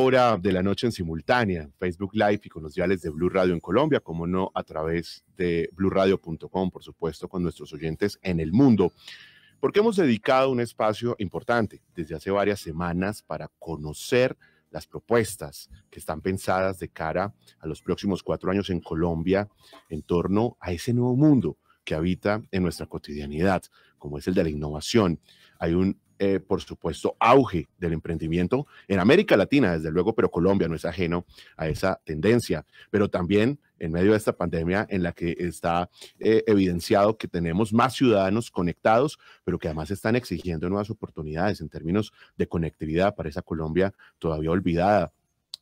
hora de la noche en simultánea, Facebook Live y con los diales de Blue Radio en Colombia, como no a través de bluradio.com, por supuesto, con nuestros oyentes en el mundo, porque hemos dedicado un espacio importante desde hace varias semanas para conocer las propuestas que están pensadas de cara a los próximos cuatro años en Colombia en torno a ese nuevo mundo que habita en nuestra cotidianidad, como es el de la innovación. Hay un eh, por supuesto, auge del emprendimiento en América Latina, desde luego, pero Colombia no es ajeno a esa tendencia, pero también en medio de esta pandemia en la que está eh, evidenciado que tenemos más ciudadanos conectados, pero que además están exigiendo nuevas oportunidades en términos de conectividad para esa Colombia todavía olvidada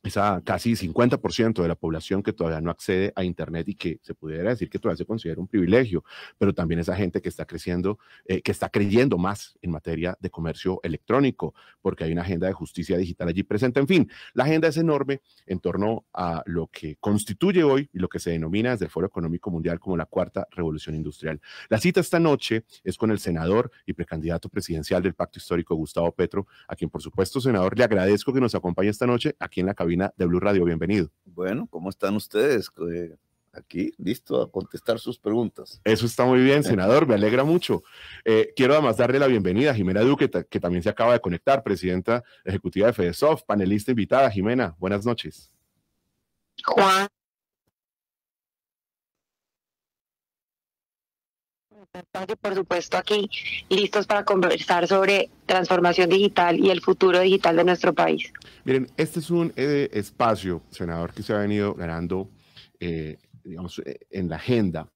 esa casi 50% de la población que todavía no accede a Internet y que se pudiera decir que todavía se considera un privilegio, pero también esa gente que está creciendo, eh, que está creyendo más en materia de comercio electrónico, porque hay una agenda de justicia digital allí presente. En fin, la agenda es enorme en torno a lo que constituye hoy y lo que se denomina desde el Foro Económico Mundial como la cuarta revolución industrial. La cita esta noche es con el senador y precandidato presidencial del Pacto Histórico, Gustavo Petro, a quien por supuesto, senador, le agradezco que nos acompañe esta noche aquí en la cabina de Blue Radio. Bienvenido. Bueno, ¿cómo están ustedes? Eh, aquí, listo a contestar sus preguntas. Eso está muy bien, senador, me alegra mucho. Eh, quiero además darle la bienvenida a Jimena Duque, que también se acaba de conectar, presidenta ejecutiva de FEDESOF, panelista invitada. Jimena, buenas noches. Juan, por supuesto, aquí listos para conversar sobre transformación digital y el futuro digital de nuestro país. Miren, este es un eh, espacio, senador, que se ha venido ganando, eh, digamos, eh, en la agenda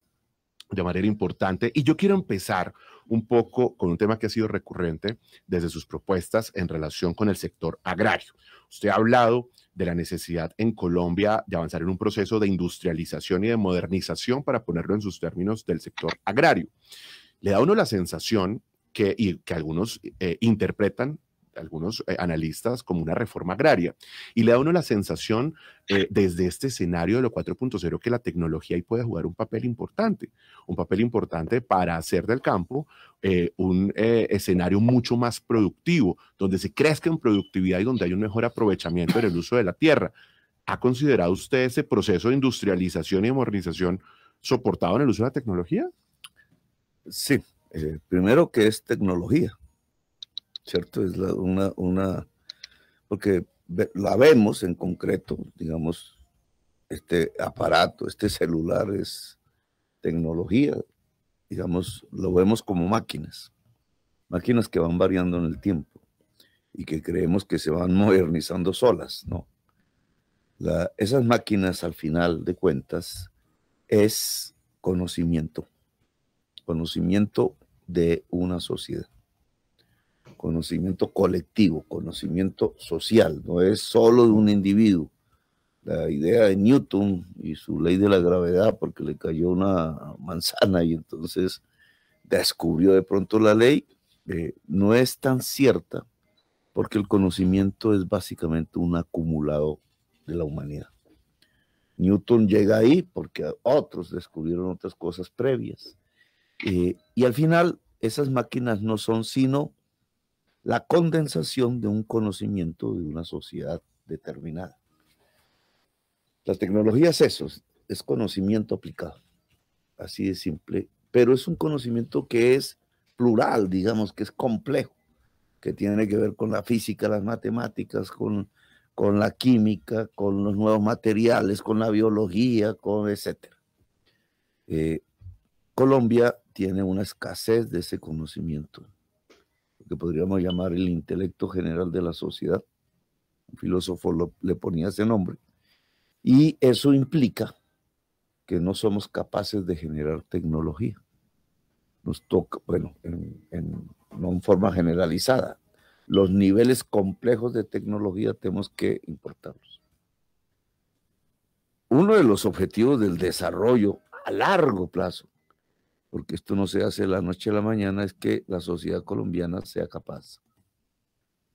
de manera importante. Y yo quiero empezar un poco con un tema que ha sido recurrente desde sus propuestas en relación con el sector agrario. Usted ha hablado de la necesidad en Colombia de avanzar en un proceso de industrialización y de modernización para ponerlo en sus términos del sector agrario. le da a uno la sensación que, y que algunos eh, interpretan algunos eh, analistas como una reforma agraria. Y le da uno la sensación eh, desde este escenario de lo 4.0 que la tecnología ahí puede jugar un papel importante, un papel importante para hacer del campo eh, un escenario mucho más productivo, donde se crezca en productividad y donde hay un mejor aprovechamiento en el uso de la tierra. ¿Ha considerado usted ese proceso de industrialización y de modernización soportado en el uso de la tecnología? Sí, primero que es tecnología ¿cierto? Es una, una, porque la vemos en concreto, digamos, este aparato, este celular es tecnología, digamos, lo vemos como máquinas, máquinas que van variando en el tiempo y que creemos que se van modernizando solas, ¿no? La, esas máquinas al final de cuentas es conocimiento, conocimiento de una sociedad conocimiento colectivo, conocimiento social, no es solo de un individuo. La idea de Newton y su ley de la gravedad, porque le cayó una manzana y entonces descubrió de pronto la ley, eh, no es tan cierta porque el conocimiento es básicamente un acumulado de la humanidad. Newton llega ahí porque otros descubrieron otras cosas previas. Eh, y al final, esas máquinas no son sino la condensación de un conocimiento de una sociedad determinada. La tecnología es eso, es conocimiento aplicado, así de simple, pero es un conocimiento que es plural, digamos, que es complejo, que tiene que ver con la física, las matemáticas, con, con la química, con los nuevos materiales, con la biología, con etcétera. Eh, Colombia tiene una escasez de ese conocimiento que podríamos llamar el intelecto general de la sociedad. Un filósofo le ponía ese nombre. Y eso implica que no somos capaces de generar tecnología. Nos toca, bueno, en, no en forma generalizada, los niveles complejos de tecnología tenemos que importarlos. Uno de los objetivos del desarrollo a largo plazo porque esto no se hace la noche a la mañana, es que la sociedad colombiana sea capaz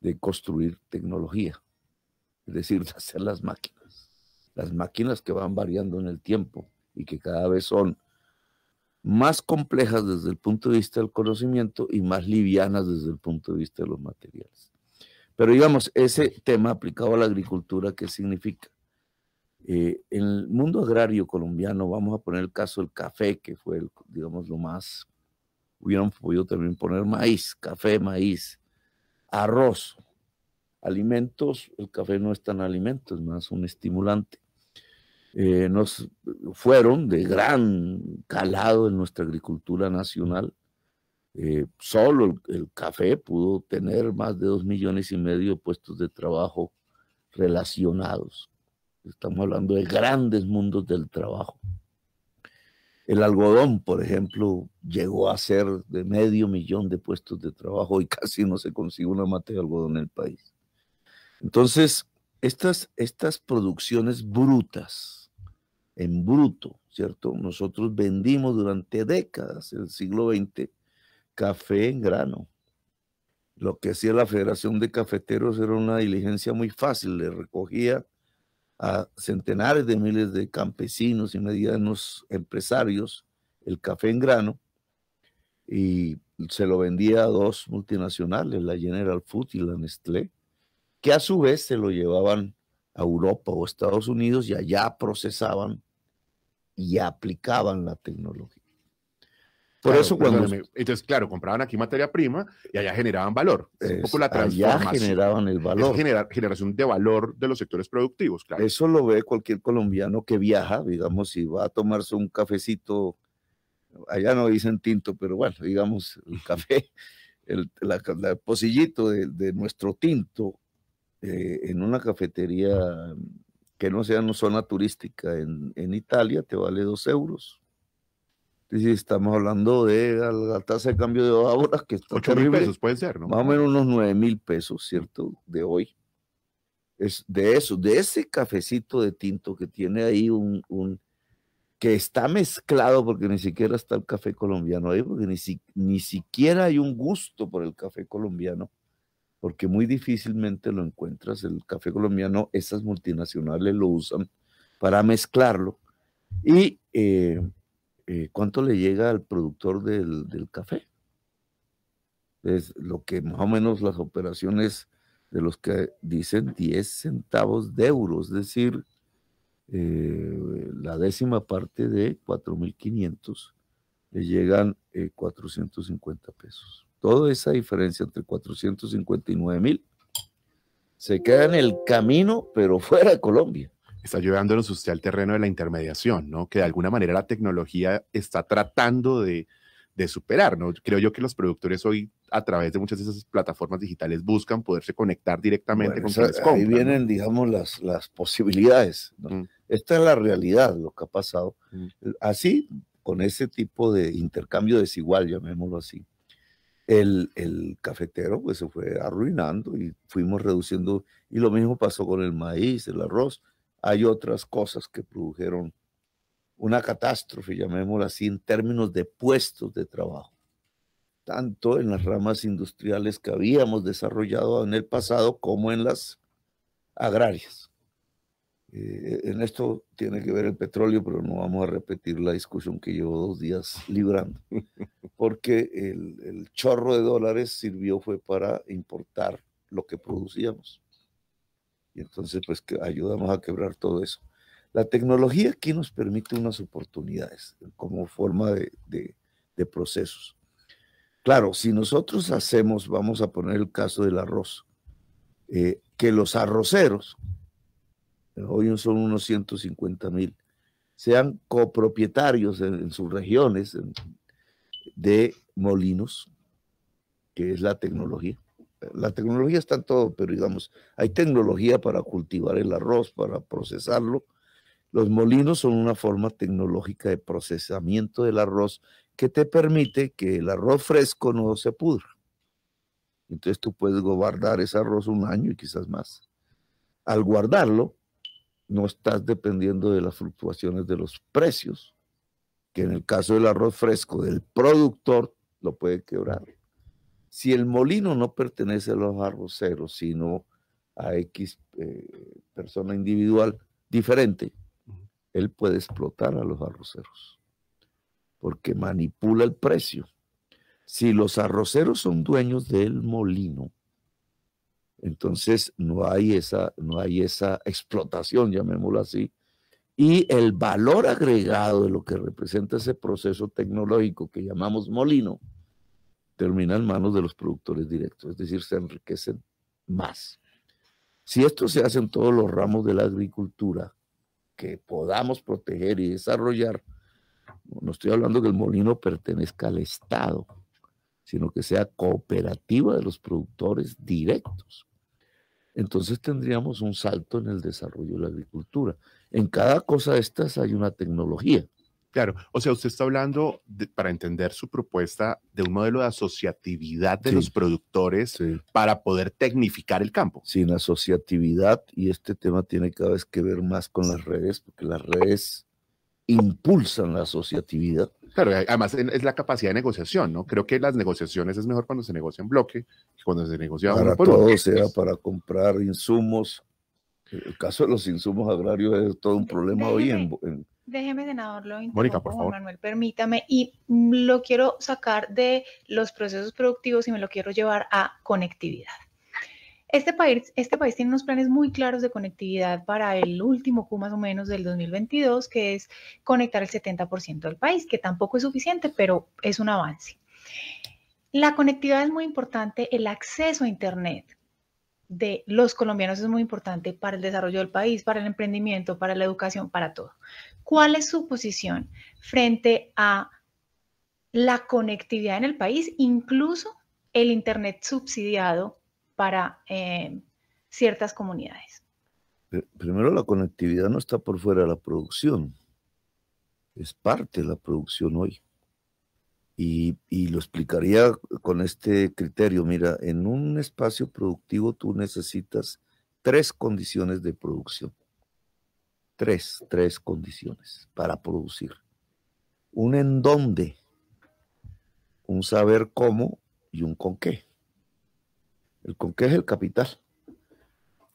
de construir tecnología, es decir, de hacer las máquinas, las máquinas que van variando en el tiempo y que cada vez son más complejas desde el punto de vista del conocimiento y más livianas desde el punto de vista de los materiales. Pero digamos, ese tema aplicado a la agricultura, ¿qué significa? Eh, en el mundo agrario colombiano, vamos a poner el caso del café, que fue, digamos, lo más, hubieran podido también poner maíz, café, maíz, arroz, alimentos, el café no es tan alimento, es más un estimulante. Eh, nos fueron de gran calado en nuestra agricultura nacional. Eh, solo el, el, café pudo tener más de dos millones y medio de puestos de trabajo relacionados. Estamos hablando de grandes mundos del trabajo. El algodón, por ejemplo, llegó a ser de medio millón de puestos de trabajo y casi no se consigue una mate de algodón en el país. Entonces, estas, estas producciones brutas, en bruto, ¿cierto? Nosotros vendimos durante décadas, el siglo XX, café en grano. Lo que hacía la Federación de Cafeteros era una diligencia muy fácil, le recogía a centenares de miles de campesinos y medianos empresarios el café en grano y se lo vendía a dos multinacionales, la General Food y la Nestlé, que a su vez se lo llevaban a Europa o Estados Unidos y allá procesaban y aplicaban la tecnología. Por eso cuando... Entonces, claro, compraban aquí materia prima y allá generaban valor. un poco la transformación. Allá generaban el valor. generación de valor de los sectores productivos, claro. Eso lo ve cualquier colombiano que viaja, digamos, si va a tomarse un cafecito, allá no dicen tinto, pero bueno, digamos, el café, el, pocillito de, nuestro tinto eh, en una cafetería que no sea una zona turística en, en Italia, te vale dos euros si estamos hablando de la tasa de cambio de ahora que está 8 mil pesos puede ser, ¿no? Más o menos unos 9 mil pesos, ¿cierto? De hoy. Es de eso, de ese cafecito de tinto que tiene ahí un, que está mezclado porque ni siquiera está el café colombiano ahí, porque ni, ni siquiera hay un gusto por el café colombiano, porque muy difícilmente lo encuentras. El café colombiano, esas multinacionales lo usan para mezclarlo. ¿Y eh, eh, cuánto le llega al productor del, del café? Es lo que más o menos las operaciones de los que dicen 10 centavos de euros, es decir, eh, la décima parte de 4.500 le llegan 450 eh, pesos. Toda esa diferencia entre 459.000 se queda en el camino, pero fuera de Colombia. Está llevándonos usted al terreno de la intermediación, ¿no? Que de alguna manera la tecnología está tratando de, de superar, ¿no? Creo yo que los productores hoy, a través de muchas de esas plataformas digitales, buscan poderse conectar directamente con quienes compran. Ahí vienen, digamos, las, las posibilidades. Mm. Esta es la realidad, lo que ha pasado. Mm. Así, con ese tipo de intercambio desigual, llamémoslo así, el, el, cafetero pues se fue arruinando y fuimos reduciendo, y lo mismo pasó con el maíz, el arroz. Hay otras cosas que produjeron una catástrofe, llamémosla así, en términos de puestos de trabajo, tanto en las ramas industriales que habíamos desarrollado en el pasado como en las agrarias. Eh, en esto tiene que ver el petróleo, pero no vamos a repetir la discusión que llevo dos días librando, porque el, el chorro de dólares sirvió fue para importar lo que producíamos. Entonces, pues, que ayudamos a quebrar todo eso. La tecnología aquí nos permite unas oportunidades como forma de, procesos. Claro, si nosotros hacemos, vamos a poner el caso del arroz, eh, que los arroceros, hoy son unos 150 mil, sean copropietarios en, sus regiones de molinos, que es la tecnología. La tecnología está en todo, pero digamos, hay tecnología para cultivar el arroz, para procesarlo, los molinos son una forma tecnológica de procesamiento del arroz que te permite que el arroz fresco no se pudra. Entonces tú puedes guardar ese arroz un año y quizás más. Al guardarlo, no estás dependiendo de las fluctuaciones de los precios, que en el caso del arroz fresco del productor lo puede quebrar. Si el molino no pertenece a los arroceros, sino a X eh, persona individual diferente, él puede explotar a los arroceros, porque manipula el precio. Si los arroceros son dueños del molino, entonces no hay esa, no hay esa explotación, llamémoslo así, y el valor agregado de lo que representa ese proceso tecnológico que llamamos molino termina en manos de los productores directos, es decir, se enriquecen más. Si esto se hace en todos los ramos de la agricultura, que podamos proteger y desarrollar, no estoy hablando que el molino pertenezca al Estado, sino que sea cooperativa de los productores directos. Entonces tendríamos un salto en el desarrollo de la agricultura. En cada cosa de estas hay una tecnología. Claro, o sea, usted está hablando, para entender su propuesta, de un modelo de asociatividad de los productores para poder tecnificar el campo. Sin asociatividad, y este tema tiene cada vez que ver más con las redes, porque las redes impulsan la asociatividad. Claro, además es la capacidad de negociación, ¿no? Creo que las negociaciones es mejor cuando se negocia en bloque que cuando se negocia para todo, sea para comprar insumos. El caso de los insumos agrarios es todo un problema hoy en Déjeme, senador, lo Mónica, por favor. Manuel, permítame. Y lo quiero sacar de los procesos productivos y me lo quiero llevar a conectividad. Este país, este país tiene unos planes muy claros de conectividad para el último Q más o menos del 2022, que es conectar el 70% del país, que tampoco es suficiente, pero es un avance. La conectividad es muy importante, el acceso a Internet de los colombianos es muy importante para el desarrollo del país, para el emprendimiento, para la educación, para todo. ¿Cuál es su posición frente a la conectividad en el país, incluso el Internet subsidiado para eh, ciertas comunidades? Primero, la conectividad no está por fuera de la producción, es parte de la producción hoy. Y, y, lo explicaría con este criterio. Mira, en un espacio productivo tú necesitas tres condiciones de producción. Tres, tres condiciones para producir. Un en dónde, un saber cómo y un con qué. El con qué es el capital,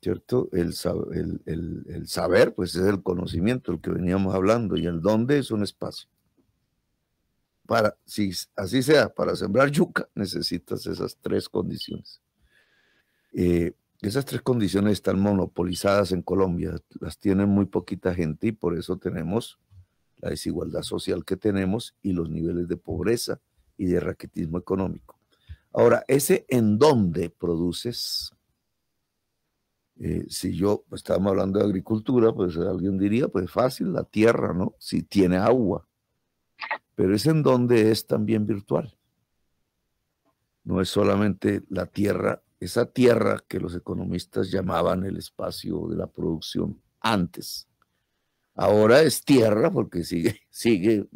¿cierto? El, saber, pues es el conocimiento, el que veníamos hablando, y el dónde es un espacio. Para, si así sea, para sembrar yuca necesitas esas tres condiciones. Eh, esas tres condiciones están monopolizadas en Colombia, las tiene muy poquita gente y por eso tenemos la desigualdad social que tenemos y los niveles de pobreza y de raquetismo económico. Ahora, ese en dónde produces, eh, si yo pues, estábamos hablando de agricultura, pues alguien diría, pues fácil, la tierra, ¿no? Si tiene agua. Pero ese en dónde es también virtual. No es solamente la tierra, esa tierra que los economistas llamaban el espacio de la producción antes. Ahora es tierra porque sigue, sigue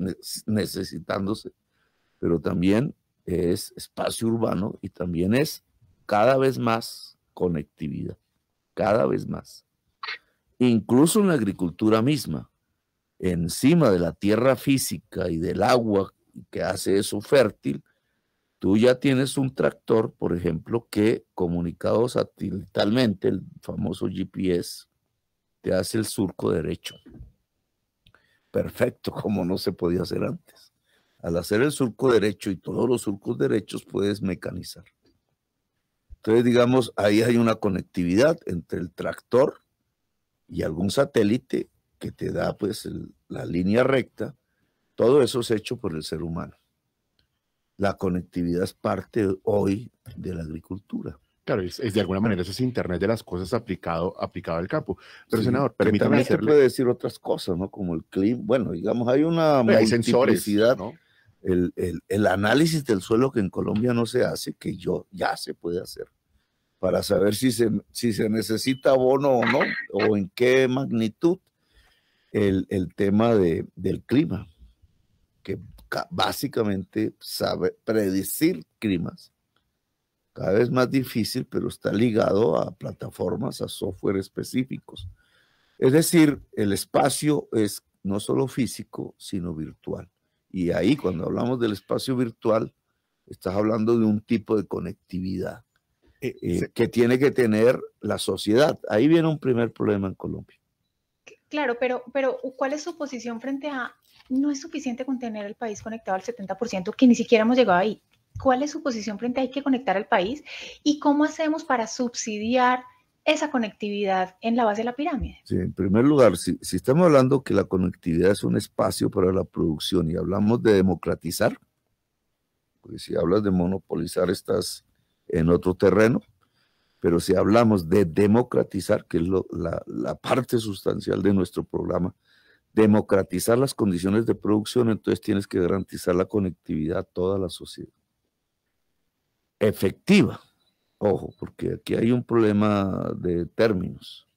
necesitándose, pero también es espacio urbano y también es cada vez más conectividad, cada vez más. Incluso en la agricultura misma, encima de la tierra física y del agua que hace eso fértil, tú ya tienes un tractor, por ejemplo, que comunicado satelitalmente, el famoso GPS, te hace el surco derecho. Perfecto, como no se podía hacer antes. Al hacer el surco derecho y todos los surcos derechos puedes mecanizar. Entonces, digamos, ahí hay una conectividad entre el tractor y algún satélite que te da pues la línea recta. Todo eso es hecho por el ser humano. La conectividad es parte hoy de la agricultura. Claro, es, de alguna manera ese es Internet de las cosas aplicado, aplicado al campo. Pero, senador, permítame decirle... se puede decir otras cosas, ¿no? Como el clima. Bueno, digamos, hay una hay sensores, ¿no? el, análisis del suelo que en Colombia no se hace, que yo ya se puede hacer, para saber si se, si se necesita abono o no, o en qué magnitud el, tema del clima, que básicamente sabe predecir climas. Cada vez más difícil, pero está ligado a plataformas, a software específicos. Es decir, el espacio es no solo físico, sino virtual. Y ahí cuando hablamos del espacio virtual, estás hablando de un tipo de conectividad eh, eh, que tiene que tener la sociedad. Ahí viene un primer problema en Colombia. Claro, pero, pero ¿cuál es su posición frente a no es suficiente con tener el país conectado al 70%, que ni siquiera hemos llegado ahí? ¿Cuál es su posición frente a hay que conectar al país? ¿Y cómo hacemos para subsidiar esa conectividad en la base de la pirámide? Sí, en primer lugar, si, estamos hablando que la conectividad es un espacio para la producción y hablamos de democratizar, porque si hablas de monopolizar estás en otro terreno, pero si hablamos de democratizar, que es la parte sustancial de nuestro programa, democratizar las condiciones de producción, entonces tienes que garantizar la conectividad a toda la sociedad. Efectiva, Ojo, porque aquí hay un problema de términos.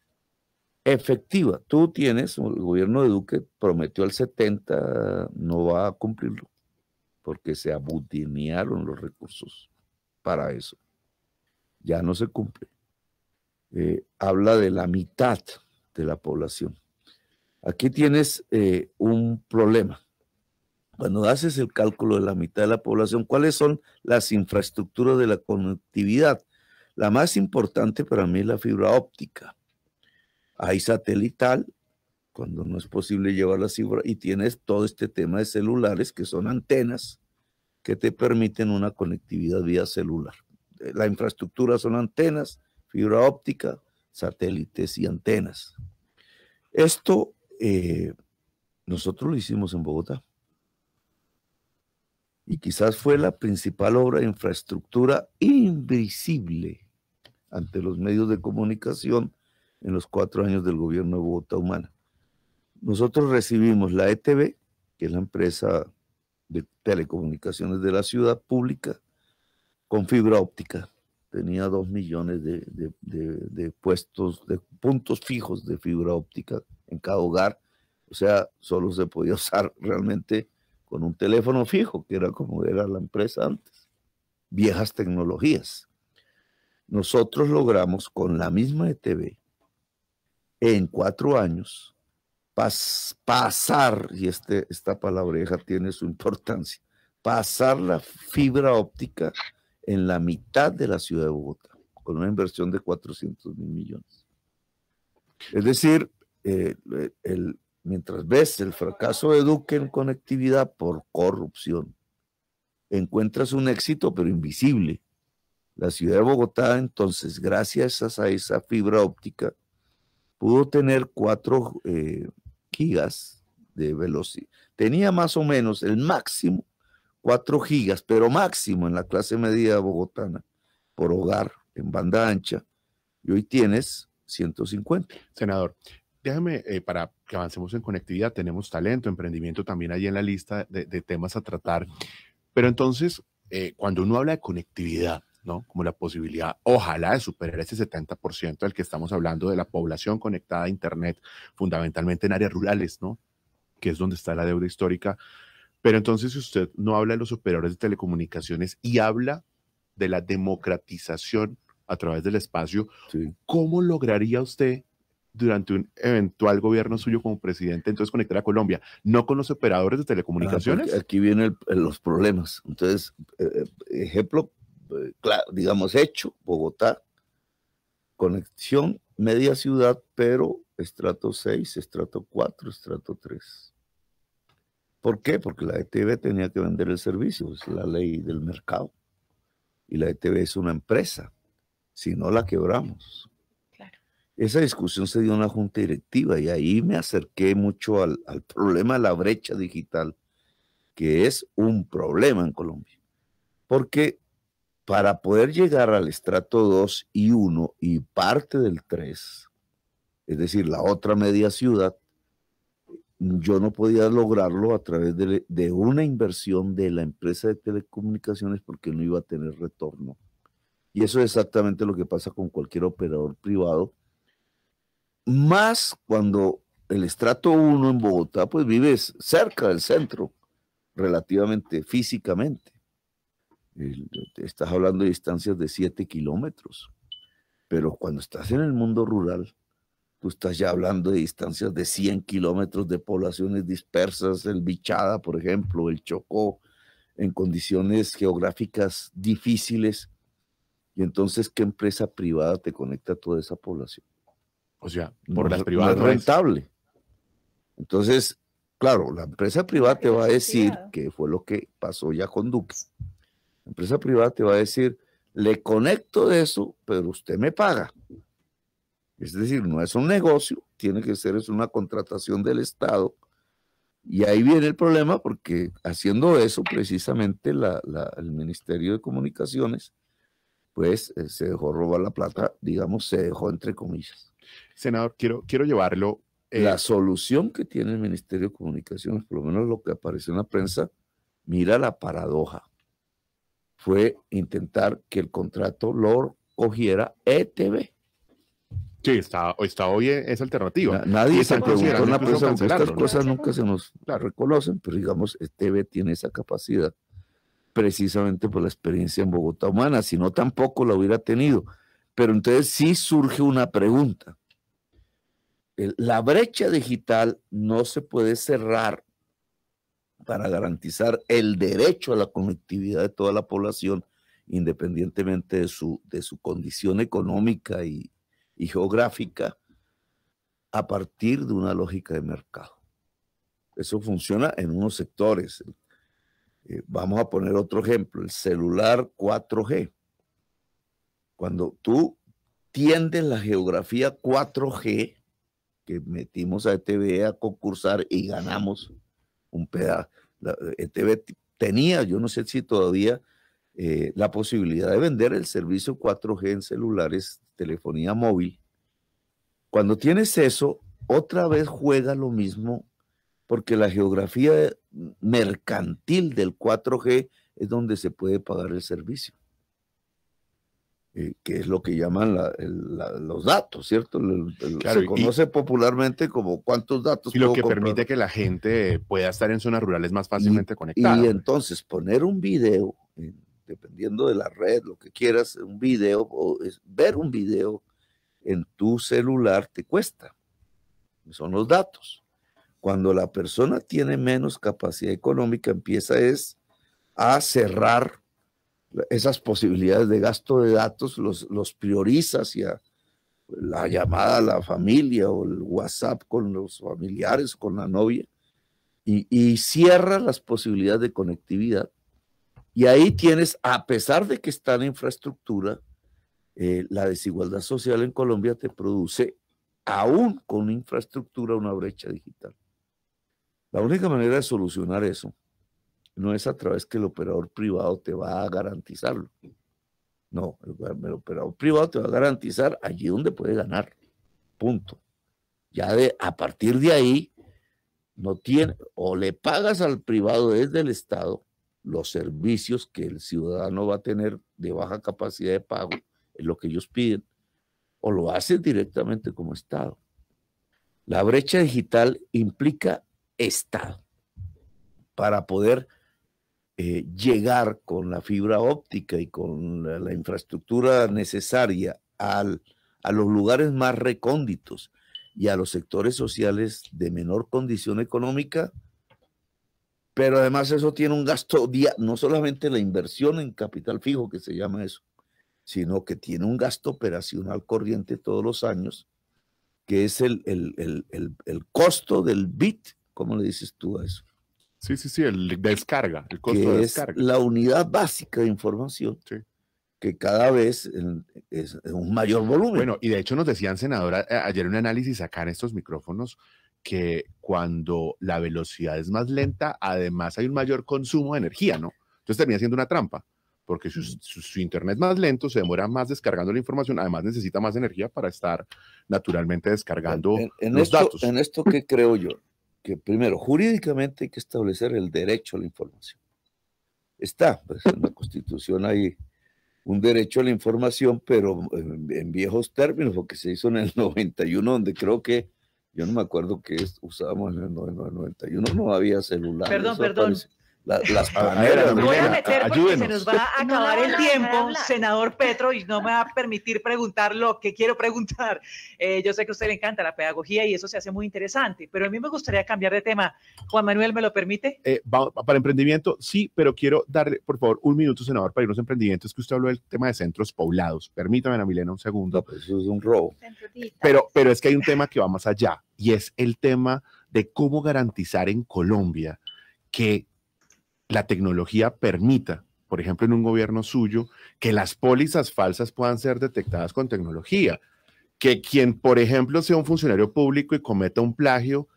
Efectiva, tú tienes, el gobierno de Duque prometió el 70, no va a cumplirlo, porque se abutinearon los recursos para eso. Ya no se cumple. Eh, habla de la mitad de la población. Aquí tienes eh, un problema. Cuando haces el cálculo de la mitad de la población, ¿cuáles son las infraestructuras de la conectividad? La más importante para mí es la fibra óptica. Hay satelital, cuando no es posible llevar la fibra, y tienes todo este tema de celulares, que son antenas que te permiten una conectividad vía celular. Eh, la infraestructura son antenas, fibra óptica, satélites y antenas. Esto eh, nosotros lo hicimos en Bogotá. Y quizás fue la principal obra de infraestructura invisible ante los medios de comunicación en los cuatro años del gobierno de Bogotá Humana. Nosotros recibimos la ETV, que es la empresa de telecomunicaciones de la ciudad pública, con fibra óptica. Tenía dos millones de, puestos, de puntos fijos de fibra óptica en cada hogar. O sea, solo se podía usar realmente con un teléfono fijo, que era como era la empresa antes. Viejas tecnologías nosotros logramos con la misma ETV en cuatro años pasar, y este, esta palabreja tiene su importancia, pasar la fibra óptica en la mitad de la ciudad de Bogotá, con una inversión de 400 mil millones. Es decir, eh, mientras ves el fracaso de Duque en conectividad por corrupción, encuentras un éxito pero invisible. La ciudad de Bogotá, entonces, gracias a esa fibra óptica, pudo tener 4 eh, gigas de velocidad. Tenía más o menos el máximo 4 gigas, pero máximo en la clase media bogotana por hogar en banda ancha. Y hoy tienes 150. Senador, déjame, eh, para que avancemos en conectividad, tenemos talento, emprendimiento también ahí en la lista de, temas a tratar. Pero entonces, eh, cuando uno habla de conectividad, ¿no? Como la posibilidad, ojalá, de superar ese 70% del que estamos hablando de la población conectada a Internet, fundamentalmente en áreas rurales, ¿no? Que es donde está la deuda histórica. Pero entonces, si usted no habla de los operadores de telecomunicaciones y habla de la democratización a través del espacio, ¿cómo lograría usted durante un eventual gobierno suyo como presidente, entonces conectar a Colombia, no con los operadores de telecomunicaciones. Ah, aquí vienen los problemas. Entonces, eh, eh, ejemplo, eh, digamos, hecho, Bogotá, conexión media ciudad, pero estrato 6, estrato 4, estrato 3. ¿Por qué? Porque la ETV tenía que vender el servicio, es la ley del mercado. Y la ETV es una empresa si no la quebramos. Esa discusión se dio en la junta directiva y ahí me acerqué mucho al, problema de la brecha digital, que es un problema en Colombia. Porque para poder llegar al estrato 2 y 1 y parte del 3, es decir, la otra media ciudad, yo no podía lograrlo a través de, de, una inversión de la empresa de telecomunicaciones porque no iba a tener retorno. Y eso es exactamente lo que pasa con cualquier operador privado. Más cuando el estrato 1 en Bogotá, pues vives cerca del centro, relativamente físicamente. Estás hablando de distancias de 7 kilómetros. Pero cuando estás en el mundo rural, tú estás ya hablando de distancias de 100 kilómetros de poblaciones dispersas, el Bichada, por ejemplo, el Chocó, en condiciones geográficas difíciles y entonces, ¿qué empresa privada te conecta a toda esa población? O sea, por las privadas. No es rentable. Entonces, claro, la empresa privada te va a decir, que fue lo que pasó ya con Duque. La empresa privada te va a decir, le conecto de eso, pero usted me paga. Es decir, no es un negocio, tiene que ser es una contratación del Estado. Y ahí viene el problema porque haciendo eso, precisamente el Ministerio de Comunicaciones pues eh, se dejó robar la plata, digamos, se dejó entre comillas. Senador, quiero, quiero llevarlo. Eh, la solución que tiene el Ministerio de Comunicaciones, por lo menos lo que apareció en la prensa, mira la paradoja. Fue intentar que el contrato lo cogiera ETV. Sí, está, está hoy esa alternativa. nadie se preguntó en la prensa, estas cosas nunca se nos reconocen, pero digamos, ETV tiene esa capacidad precisamente por la experiencia en Bogotá humana, si no tampoco la hubiera tenido. Pero entonces sí surge una pregunta. La brecha digital no se puede cerrar para garantizar el derecho a la conectividad de toda la población, independientemente de su, de su condición económica y, geográfica, a partir de una lógica de mercado. Eso funciona en unos sectores, eh, vamos a poner otro ejemplo, el celular 4G. Cuando tú tiendes la geografía 4G, metimos a ETV a concursar y ganamos un pedazo. ETV tenía, yo no sé si todavía, eh, la posibilidad de vender el servicio 4G en celulares, telefonía móvil. Cuando tienes eso, otra vez juega lo mismo porque la geografía mercantil del 4G es donde se puede pagar el servicio, eh, que es lo que llaman los datos, ¿cierto? se conoce popularmente como cuántos datos. Y lo que permite que la gente pueda estar en zonas rurales más fácilmente conectada. Y entonces poner un video, dependiendo de la red, lo que quieras, un video, o ver un video en tu celular te cuesta. Son los datos. Cuando la persona tiene menos capacidad económica, empieza es a cerrar esas posibilidades de gasto de datos, los, los prioriza hacia la llamada a la familia o el WhatsApp con los familiares, con la novia, y, cierra las posibilidades de conectividad. Y ahí tienes, a pesar de que está la infraestructura, eh, la desigualdad social en Colombia te produce, aún con infraestructura, una brecha digital. La única manera de solucionar eso no es a través que el operador privado te va a garantizarlo. No, el, operador privado te va a garantizar allí donde puede ganar. Punto. Ya de, a partir de ahí, no tiene, o le pagas al privado desde el Estado los servicios que el ciudadano va a tener de baja capacidad de pago, es lo que ellos piden, o lo haces directamente como Estado. La brecha digital implica Estado para poder eh, llegar con la fibra óptica y con la, infraestructura necesaria al, a los lugares más recónditos y a los sectores sociales de menor condición económica, pero además eso tiene un gasto, día, no solamente la inversión en capital fijo, que se llama eso, sino que tiene un gasto operacional corriente todos los años, que es el, el, el, el costo del bit, ¿cómo le dices tú a eso? Sí, sí, sí, el descarga, el costo de descarga. Es la unidad básica de información. que cada vez es un mayor volumen. Bueno, y de hecho nos decían, senadora, ayer un análisis acá en estos micrófonos, que cuando la velocidad es más lenta, además hay un mayor consumo de energía, ¿no? Entonces termina siendo una trampa, porque su, su, internet más lento se demora más descargando la información, además necesita más energía para estar naturalmente descargando los datos. En esto que creo yo, que primero, jurídicamente hay que establecer el derecho a la información. Está, pues en la Constitución hay un derecho a la información, pero en, viejos términos, porque se hizo en el 91, donde creo que, yo no me acuerdo que usábamos en el 91, no había celular. Perdón, perdón las paneras. Voy a meter porque se nos va a acabar el tiempo, senador Petro, y no me va a permitir preguntar lo que quiero preguntar. Eh, yo sé que a usted le encanta la pedagogía y eso se hace muy interesante, pero a mí me gustaría cambiar de tema. Juan Manuel, ¿me lo permite? Eh, para emprendimiento, sí, pero quiero darle, por favor, un minuto, senador, para irnos a emprendimiento. Es que usted habló del tema de centros poblados. Permítame, Ana Milena, un segundo. Pues eso es un robo. Pero, pero es que hay un tema que va más allá, y es el tema de cómo garantizar en Colombia que la tecnología permita, por ejemplo, en un gobierno suyo, que las pólizas falsas puedan ser detectadas con tecnología. Que quien, por ejemplo, sea un funcionario público y cometa un plagio,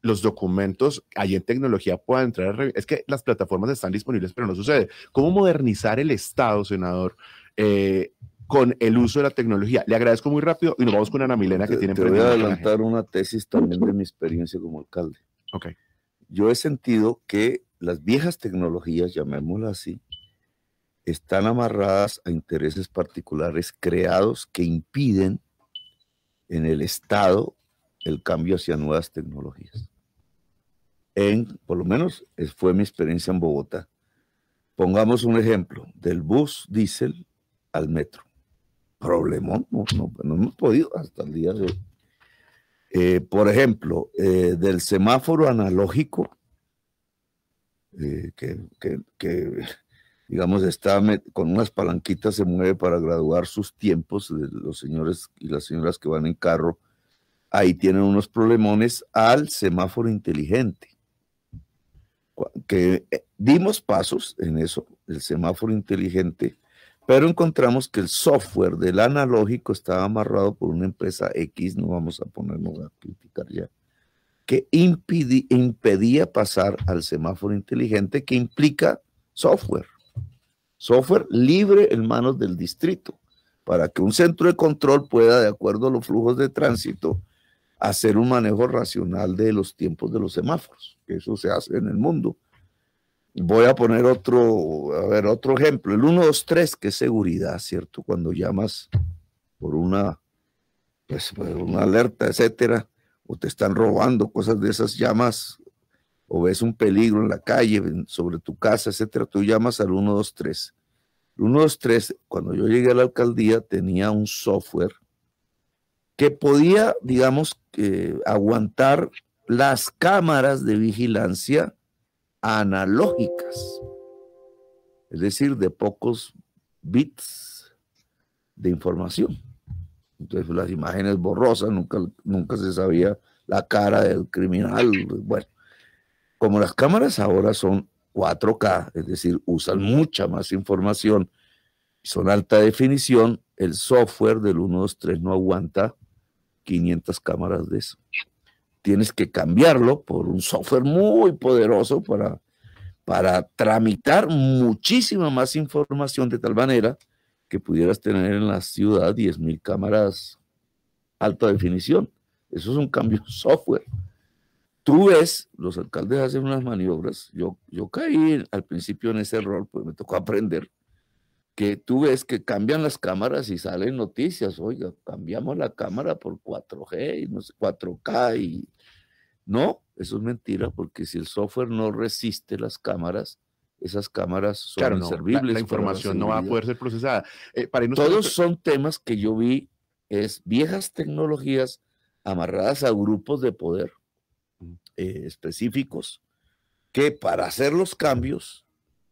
los documentos ahí en tecnología puedan entrar. Es que las plataformas están disponibles, pero no sucede. ¿Cómo modernizar el Estado, senador? Eh, con el uso de la tecnología. Le agradezco muy rápido y nos vamos con Ana Milena que tiene... Te voy a adelantar una tesis también de mi experiencia como alcalde. Ok. Yo he sentido que las viejas tecnologías, llamémoslas así, están amarradas a intereses particulares creados que impiden en el Estado el cambio hacia nuevas tecnologías. En, por lo menos fue mi experiencia en Bogotá. Pongamos un ejemplo, del bus diésel al metro. Problemón, no, hemos podido hasta el día de hoy. Eh, por ejemplo, eh, del semáforo analógico eh, que, digamos, está con unas palanquitas, se mueve para graduar sus tiempos los señores y las señoras que van en carro. Ahí tienen unos problemones al semáforo inteligente. Que eh, dimos pasos en eso, el semáforo inteligente, pero encontramos que el software del analógico estaba amarrado por una empresa X, no vamos a ponernos a criticar ya que impedía pasar al semáforo inteligente que implica software. Software libre en manos del distrito para que un centro de control pueda, de acuerdo a los flujos de tránsito, hacer un manejo racional de los tiempos de los semáforos. Eso se hace en el mundo. Voy a poner otro, a ver, otro ejemplo. El 123, que es seguridad, ¿cierto? Cuando llamas por una, pues, por una alerta, etcétera, o te están robando, cosas de esas llamas, o ves un peligro en la calle, sobre tu casa, etcétera, tú llamas al 123. El 123, cuando yo llegué a la alcaldía, tenía un software que podía, digamos, aguantar las cámaras de vigilancia analógicas, es decir, de pocos bits de información. Entonces las imágenes borrosas, nunca, nunca se sabía la cara del criminal. Bueno, como las cámaras ahora son 4K, es decir, usan mucha más información, son alta definición, el software del 123 no aguanta 500 cámaras de eso. Tienes que cambiarlo por un software muy poderoso para, para tramitar muchísima más información de tal manera que pudieras tener en la ciudad 10.000 cámaras alta definición. Eso es un cambio software. Tú ves, los alcaldes hacen unas maniobras. Yo, yo caí al principio en ese error, pues me tocó aprender. Que tú ves que cambian las cámaras y salen noticias. Oiga, cambiamos la cámara por 4G y no sé, 4K y. No, eso es mentira, porque si el software no resiste las cámaras, esas cámaras son inservibles. la, información no va a poder ser procesada. Eh, Todos son temas que yo vi, es viejas tecnologías amarradas a grupos de poder eh, específicos que para hacer los cambios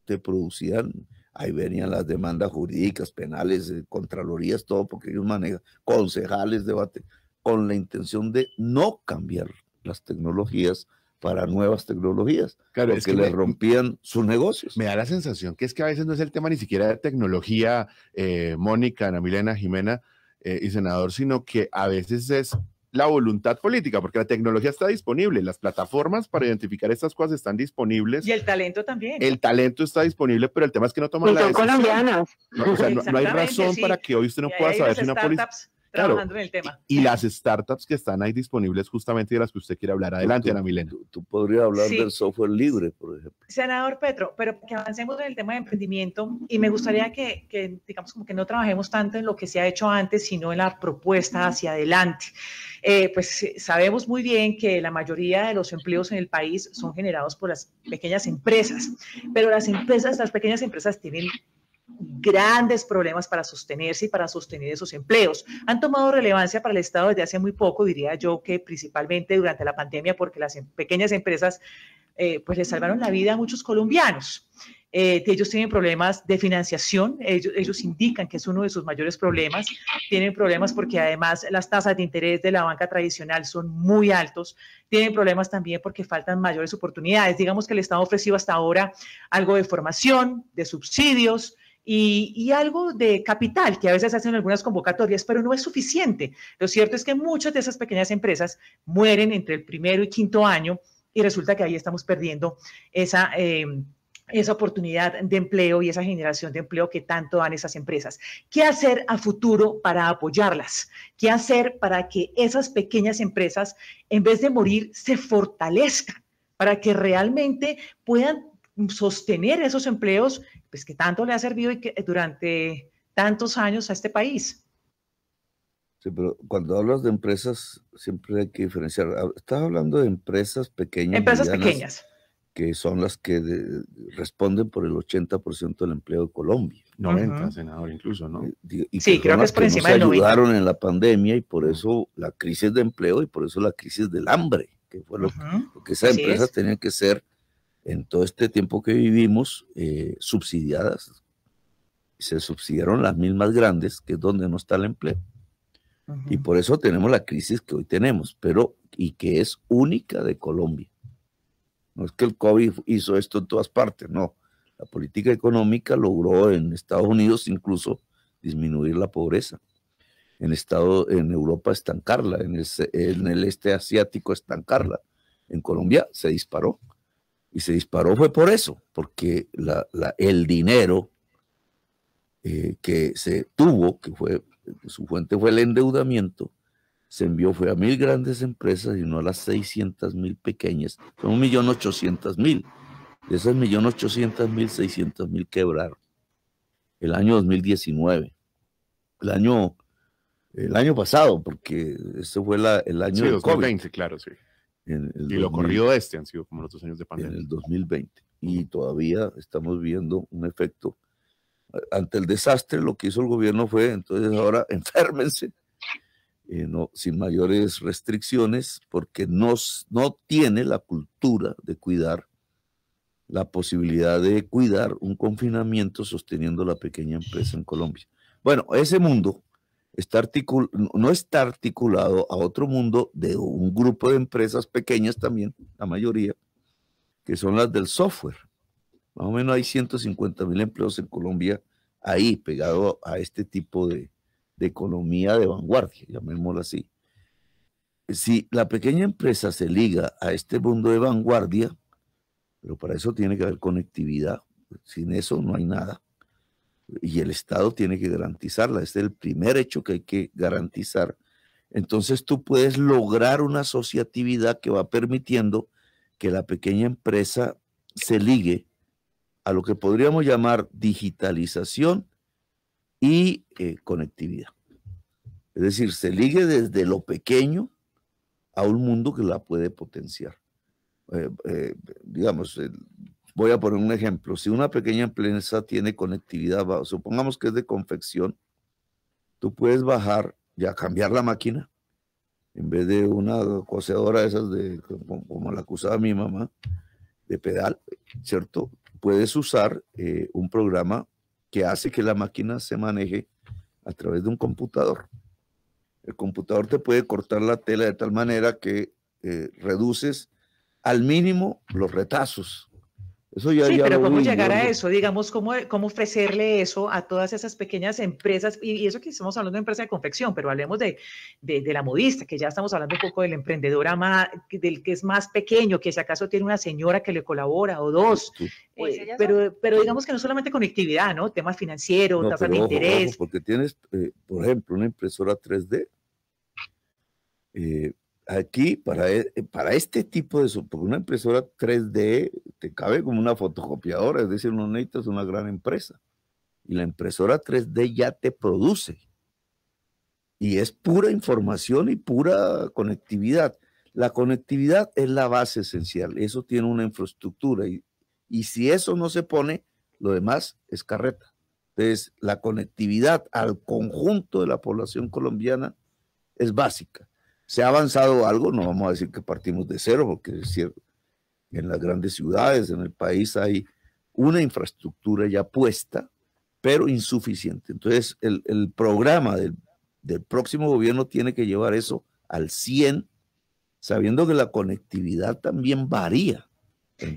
te producían, ahí venían las demandas jurídicas, penales, contralorías, todo, porque ellos manejan concejales, debate, con la intención de no cambiar las tecnologías para nuevas tecnologías, claro, porque es que le rompían sus negocios. Me da la sensación que es que a veces no es el tema ni siquiera de tecnología, eh, Mónica, Ana Milena, Jimena eh, y senador, sino que a veces es la voluntad política, porque la tecnología está disponible, las plataformas para identificar estas cosas están disponibles. Y el talento también. El talento está disponible, pero el tema es que no toman la decisión. colombianas. No, o sea, no, hay razón para que hoy usted no pueda saber si una policía trabajando en el tema. Y, las startups que están ahí disponibles justamente de las que usted quiere hablar. Adelante, Ana Milena. Tú, podrías hablar del software libre, por ejemplo. Senador Petro, pero que avancemos en el tema de emprendimiento y me gustaría que, que, digamos, como que no trabajemos tanto en lo que se ha hecho antes, sino en la propuesta hacia adelante. Eh, pues sabemos muy bien que la mayoría de los empleos en el país son generados por las pequeñas empresas, pero las empresas, las pequeñas empresas tienen grandes problemas para sostenerse y para sostener esos empleos. Han tomado relevancia para el Estado desde hace muy poco, diría yo que principalmente durante la pandemia, porque las em, pequeñas empresas eh, pues le salvaron la vida a muchos colombianos. Eh, ellos tienen problemas de financiación, ellos, ellos, indican que es uno de sus mayores problemas, tienen problemas porque además las tasas de interés de la banca tradicional son muy altos, tienen problemas también porque faltan mayores oportunidades. Digamos que el Estado ha ofrecido hasta ahora algo de formación, de subsidios, y, algo de capital, que a veces hacen algunas convocatorias, pero no es suficiente. Lo cierto es que muchas de esas pequeñas empresas mueren entre el primero y quinto año y resulta que ahí estamos perdiendo esa... Em, esa oportunidad de empleo y esa generación de empleo que tanto dan esas empresas. ¿Qué hacer a futuro para apoyarlas? ¿Qué hacer para que esas pequeñas empresas, en vez de morir, se fortalezcan? Para que realmente puedan sostener esos empleos pues, que tanto le ha servido y que, durante tantos años a este país. Sí, pero cuando hablas de empresas, siempre hay que diferenciar. Estás hablando de empresas pequeñas. Empresas pequeñas. Que son las que responden por el 80% del empleo de Colombia. 90, senador, incluso, ¿no? Y sí, creo que es por encima del 90. ayudaron en la pandemia y por eso la crisis de empleo y por eso la crisis del hambre, que fue lo, que esas empresas tenían que ser en todo este tiempo que vivimos eh, subsidiadas. Se subsidiaron las mismas grandes, que es donde no está el empleo. Y por eso tenemos la crisis que hoy tenemos, pero y que es única de Colombia. No es que el COVID hizo esto en todas partes, no. La política económica logró en Estados Unidos incluso disminuir la pobreza. En, Estado, en Europa estancarla, en en el este asiático estancarla. En Colombia se disparó. Y se disparó fue por eso, porque el dinero eh, que se tuvo, que fue su fuente fue el endeudamiento, se envió fue a mil grandes empresas y no a las 600 mil pequeñas. Son un millón ochocientos mil. De esas millón ochocientos mil, seiscientos mil quebraron. El año 2019. El año, el año pasado, porque ese fue el año sí, 2020, claro, sí y lo corrido este han sido como los dos años de pandemia. En el 2020. Y todavía estamos viendo un efecto. Ante el desastre, lo que hizo el gobierno fue, entonces ahora enférmense eh, no, sin mayores restricciones, porque no, no tiene la cultura de cuidar, la posibilidad de cuidar un confinamiento sosteniendo la pequeña empresa en Colombia. Bueno, ese mundo está no está articulado a otro mundo de un grupo de empresas pequeñas también, la mayoría, que son las del software. Más o menos hay 150 mil empleos en Colombia ahí, pegado a este tipo de, de economía de vanguardia, llamémoslo así. Si la pequeña empresa se liga a este mundo de vanguardia, pero para eso tiene que haber conectividad, sin eso no hay nada. Y el Estado tiene que garantizarla, este es el primer hecho que hay que garantizar. Entonces tú puedes lograr una asociatividad que va permitiendo que la pequeña empresa se ligue a lo que podríamos llamar digitalización y eh, conectividad. Es decir, se ligue desde lo pequeño a un mundo que la puede potenciar. Eh, eh, digamos, voy a poner un ejemplo. Si una pequeña empresa tiene conectividad, supongamos que es de confección, tú puedes bajar, ya cambiar la máquina, en vez de una coseadora esas de, como, la que usaba mi mamá, de pedal, ¿cierto? Puedes usar un programa que hace que la máquina se maneje a través de un computador. El computador te puede cortar la tela de tal manera que eh, reduces al mínimo los retazos sí, pero ¿cómo llegar a eso? Digamos, ¿cómo, ¿cómo ofrecerle eso a todas esas pequeñas empresas? Y, eso que estamos hablando de empresa de confección, pero hablemos de, de, la modista, que ya estamos hablando un poco del emprendedor, más, del que es más pequeño, que si acaso tiene una señora que le colabora o dos. Pues eh, pero, pero digamos que no solamente conectividad, ¿no? Temas financieros, tasas de interés. porque tienes, eh, por ejemplo, una impresora 3D. Eh, aquí para, e, para este tipo de, porque una impresora 3D te cabe como una fotocopiadora, es decir, no necesitas una gran empresa. Y la impresora 3D ya te produce. Y es pura información y pura conectividad. La conectividad es la base esencial, eso tiene una infraestructura y, y si eso no se pone, lo demás es carreta. Entonces, la conectividad al conjunto de la población colombiana es básica se ha avanzado algo, no vamos a decir que partimos de cero, porque es cierto, en las grandes ciudades, en el país hay una infraestructura ya puesta, pero insuficiente. Entonces, el, programa del, del, próximo gobierno tiene que llevar eso al 100, sabiendo que la conectividad también varía.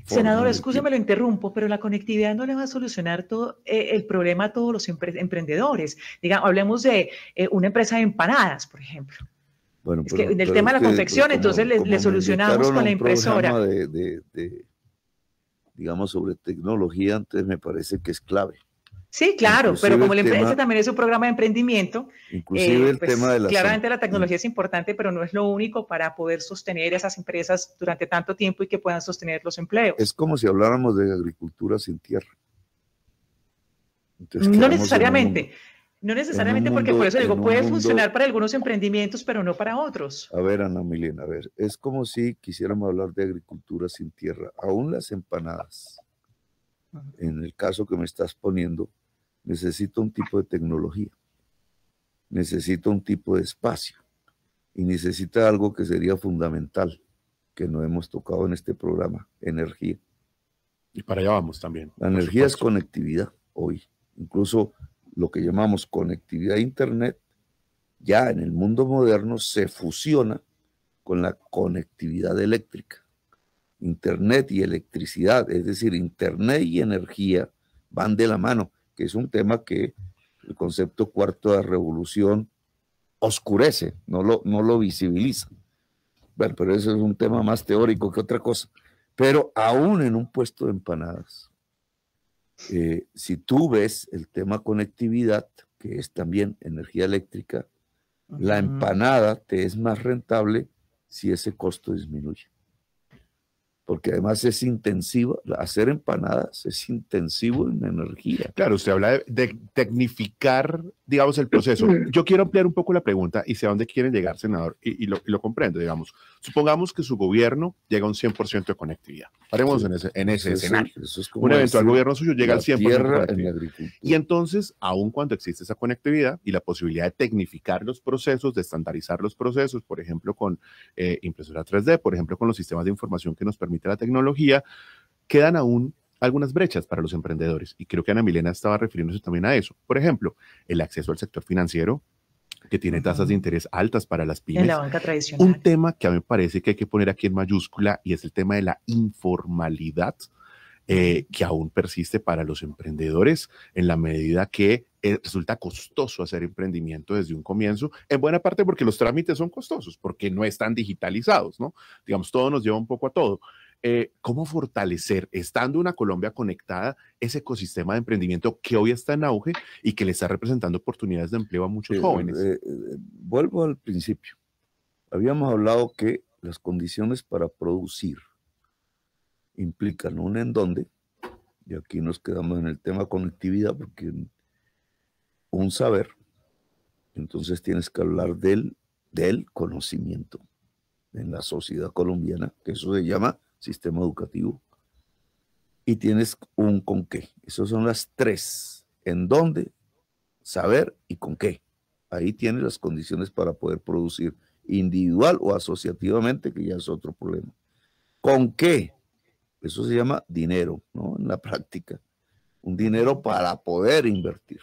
Senador, escúcheme, lo interrumpo, pero la conectividad no le va a solucionar todo eh, el problema a todos los emprendedores. Digamos, hablemos de eh, una empresa de empanadas, por ejemplo. Bueno, es que en el tema de la confección, entonces le, solucionamos con la impresora. De, digamos, sobre tecnología, entonces me parece que es clave. Sí, claro, pero como la empresa también es un programa de emprendimiento, inclusive el pues, tema de la claramente la tecnología es importante, pero no es lo único para poder sostener esas empresas durante tanto tiempo y que puedan sostener los empleos. Es como si habláramos de agricultura sin tierra. no necesariamente. No necesariamente porque por eso digo, puede funcionar para algunos emprendimientos, pero no para otros. A ver, Ana Milena, a ver, es como si quisiéramos hablar de agricultura sin tierra. Aún las empanadas, en el caso que me estás poniendo, necesito un tipo de tecnología, necesito un tipo de espacio y necesita algo que sería fundamental, que no hemos tocado en este programa, energía. Y para allá vamos también. La energía es conectividad hoy. Incluso lo que llamamos conectividad a Internet, ya en el mundo moderno se fusiona con la conectividad eléctrica. Internet y electricidad, es decir, Internet y energía van de la mano, que es un tema que el concepto cuarto de revolución oscurece, no lo, no lo visibiliza. Bueno, pero eso es un tema más teórico que otra cosa. Pero aún en un puesto de empanadas, eh, si tú ves el tema conectividad, que es también energía eléctrica, la empanada te es más rentable si ese costo disminuye. Porque además es intensiva, hacer empanadas es intensivo en energía. Claro, usted habla de, tecnificar, digamos, el proceso. Yo quiero ampliar un poco la pregunta y sé a dónde quieren llegar, senador, y, lo, comprendo, digamos. Supongamos que su gobierno llega a un 100% de conectividad. Haremos en ese, en ese escenario. un eventual gobierno suyo llega al 100% de conectividad. Y entonces, aun cuando existe esa conectividad y la posibilidad de tecnificar los procesos, de estandarizar los procesos, por ejemplo, con eh, impresora 3D, por ejemplo, con los sistemas de información que nos permite la tecnología, quedan aún algunas brechas para los emprendedores. Y creo que Ana Milena estaba refiriéndose también a eso. Por ejemplo, el acceso al sector financiero, que tiene tasas de interés altas para las pymes. En la banca tradicional. Un tema que a mí me parece que hay que poner aquí en mayúscula y es el tema de la informalidad eh, que aún persiste para los emprendedores en la medida que eh, resulta costoso hacer emprendimiento desde un comienzo, en buena parte porque los trámites son costosos, porque no están digitalizados, ¿no? Digamos, todo nos lleva un poco a todo. Eh, ¿Cómo fortalecer, estando una Colombia conectada, ese ecosistema de emprendimiento que hoy está en auge y que le está representando oportunidades de empleo a muchos jóvenes? vuelvo al principio. Habíamos hablado que las condiciones para producir implican un en dónde, y aquí nos quedamos en el tema conectividad, porque un saber, entonces tienes que hablar del, del conocimiento en la sociedad colombiana, que eso se llama sistema educativo, y tienes un con qué. Esas son las tres, en dónde, saber y con qué. Ahí tienes las condiciones para poder producir individual o asociativamente, que ya es otro problema. ¿Con qué? Eso se llama dinero, ¿no? En la práctica. Un dinero para poder invertir.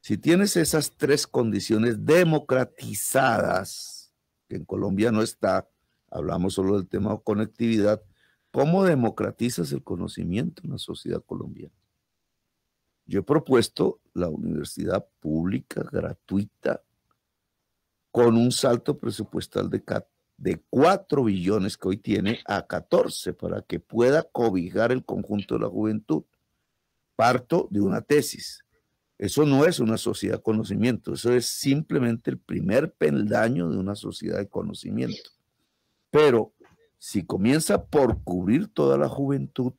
Si tienes esas tres condiciones democratizadas, que en Colombia no está, hablamos solo del tema de conectividad, ¿cómo democratizas el conocimiento en la sociedad colombiana? Yo he propuesto la universidad pública, gratuita, con un salto presupuestal de de 4 billones que hoy tiene a 14 para que pueda cobijar el conjunto de la juventud. Parto de una tesis. Eso no es una sociedad de conocimiento, eso es simplemente el primer peldaño de una sociedad de conocimiento. Pero si comienza por cubrir toda la juventud,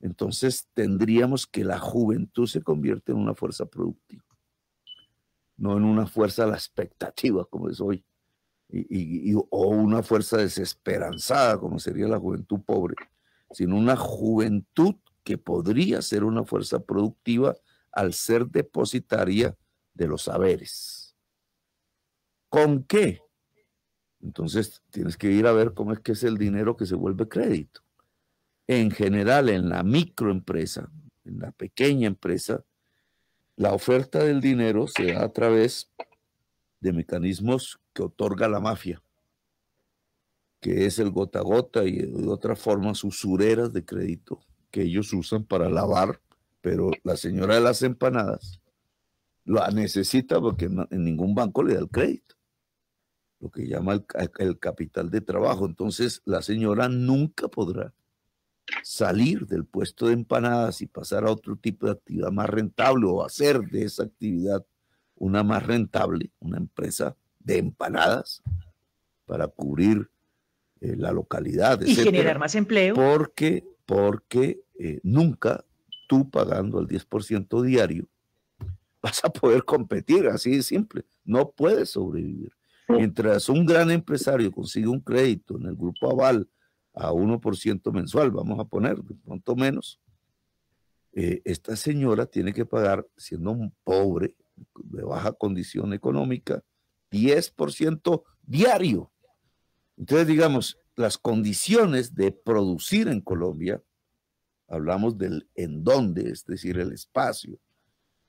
entonces tendríamos que la juventud se convierta en una fuerza productiva, no en una fuerza a la expectativa como es hoy y, o una fuerza desesperanzada, como sería la juventud pobre, sino una juventud que podría ser una fuerza productiva al ser depositaria de los saberes. ¿Con qué? Entonces tienes que ir a ver cómo es que es el dinero que se vuelve crédito. En general, en la microempresa, en la pequeña empresa, la oferta del dinero se da a través de mecanismos que otorga la mafia, que es el gota a gota y de otras formas usureras de crédito que ellos usan para lavar, pero la señora de las empanadas la necesita porque en ningún banco le da el crédito, lo que llama el, el capital de trabajo. Entonces la señora nunca podrá salir del puesto de empanadas y pasar a otro tipo de actividad más rentable o hacer de esa actividad una más rentable, una empresa de empanadas para cubrir eh, la localidad. Y generar más empleo. Porque, porque eh, nunca tú pagando el 10% diario vas a poder competir, así de simple. No puedes sobrevivir. Mientras un gran empresario consigue un crédito en el grupo Aval a 1% mensual, vamos a poner de pronto menos, eh, esta señora tiene que pagar, siendo un pobre, de baja condición económica, 10% diario. Entonces, digamos, las condiciones de producir en Colombia, hablamos del en dónde, es decir, el espacio,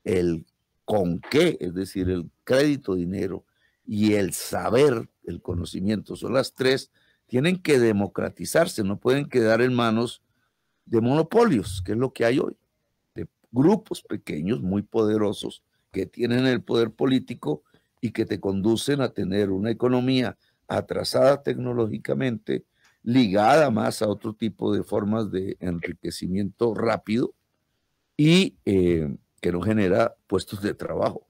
el con qué, es decir, el crédito, dinero y el saber, el conocimiento, son las tres, tienen que democratizarse, no pueden quedar en manos de monopolios, que es lo que hay hoy, de grupos pequeños muy poderosos que tienen el poder político y que te conducen a tener una economía atrasada tecnológicamente, ligada más a otro tipo de formas de enriquecimiento rápido y eh, que no genera puestos de trabajo.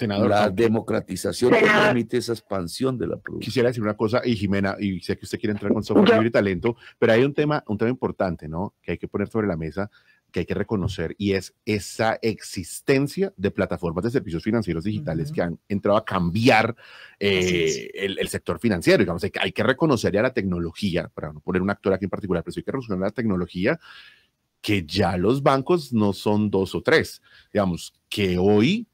La democratización que permite esa expansión de la producción. Quisiera decir una cosa, y Jimena, y sé que usted quiere entrar con software libre y talento, pero hay un tema, un tema importante, ¿no? Que hay que poner sobre la mesa, que hay que reconocer, y es esa existencia de plataformas de servicios financieros digitales que han entrado a cambiar eh, el, sector financiero. Digamos, hay que, hay que reconocer ya la tecnología, para no poner un actor aquí en particular, pero sí hay que reconocer la tecnología que ya los bancos no son dos o tres. Digamos, que hoy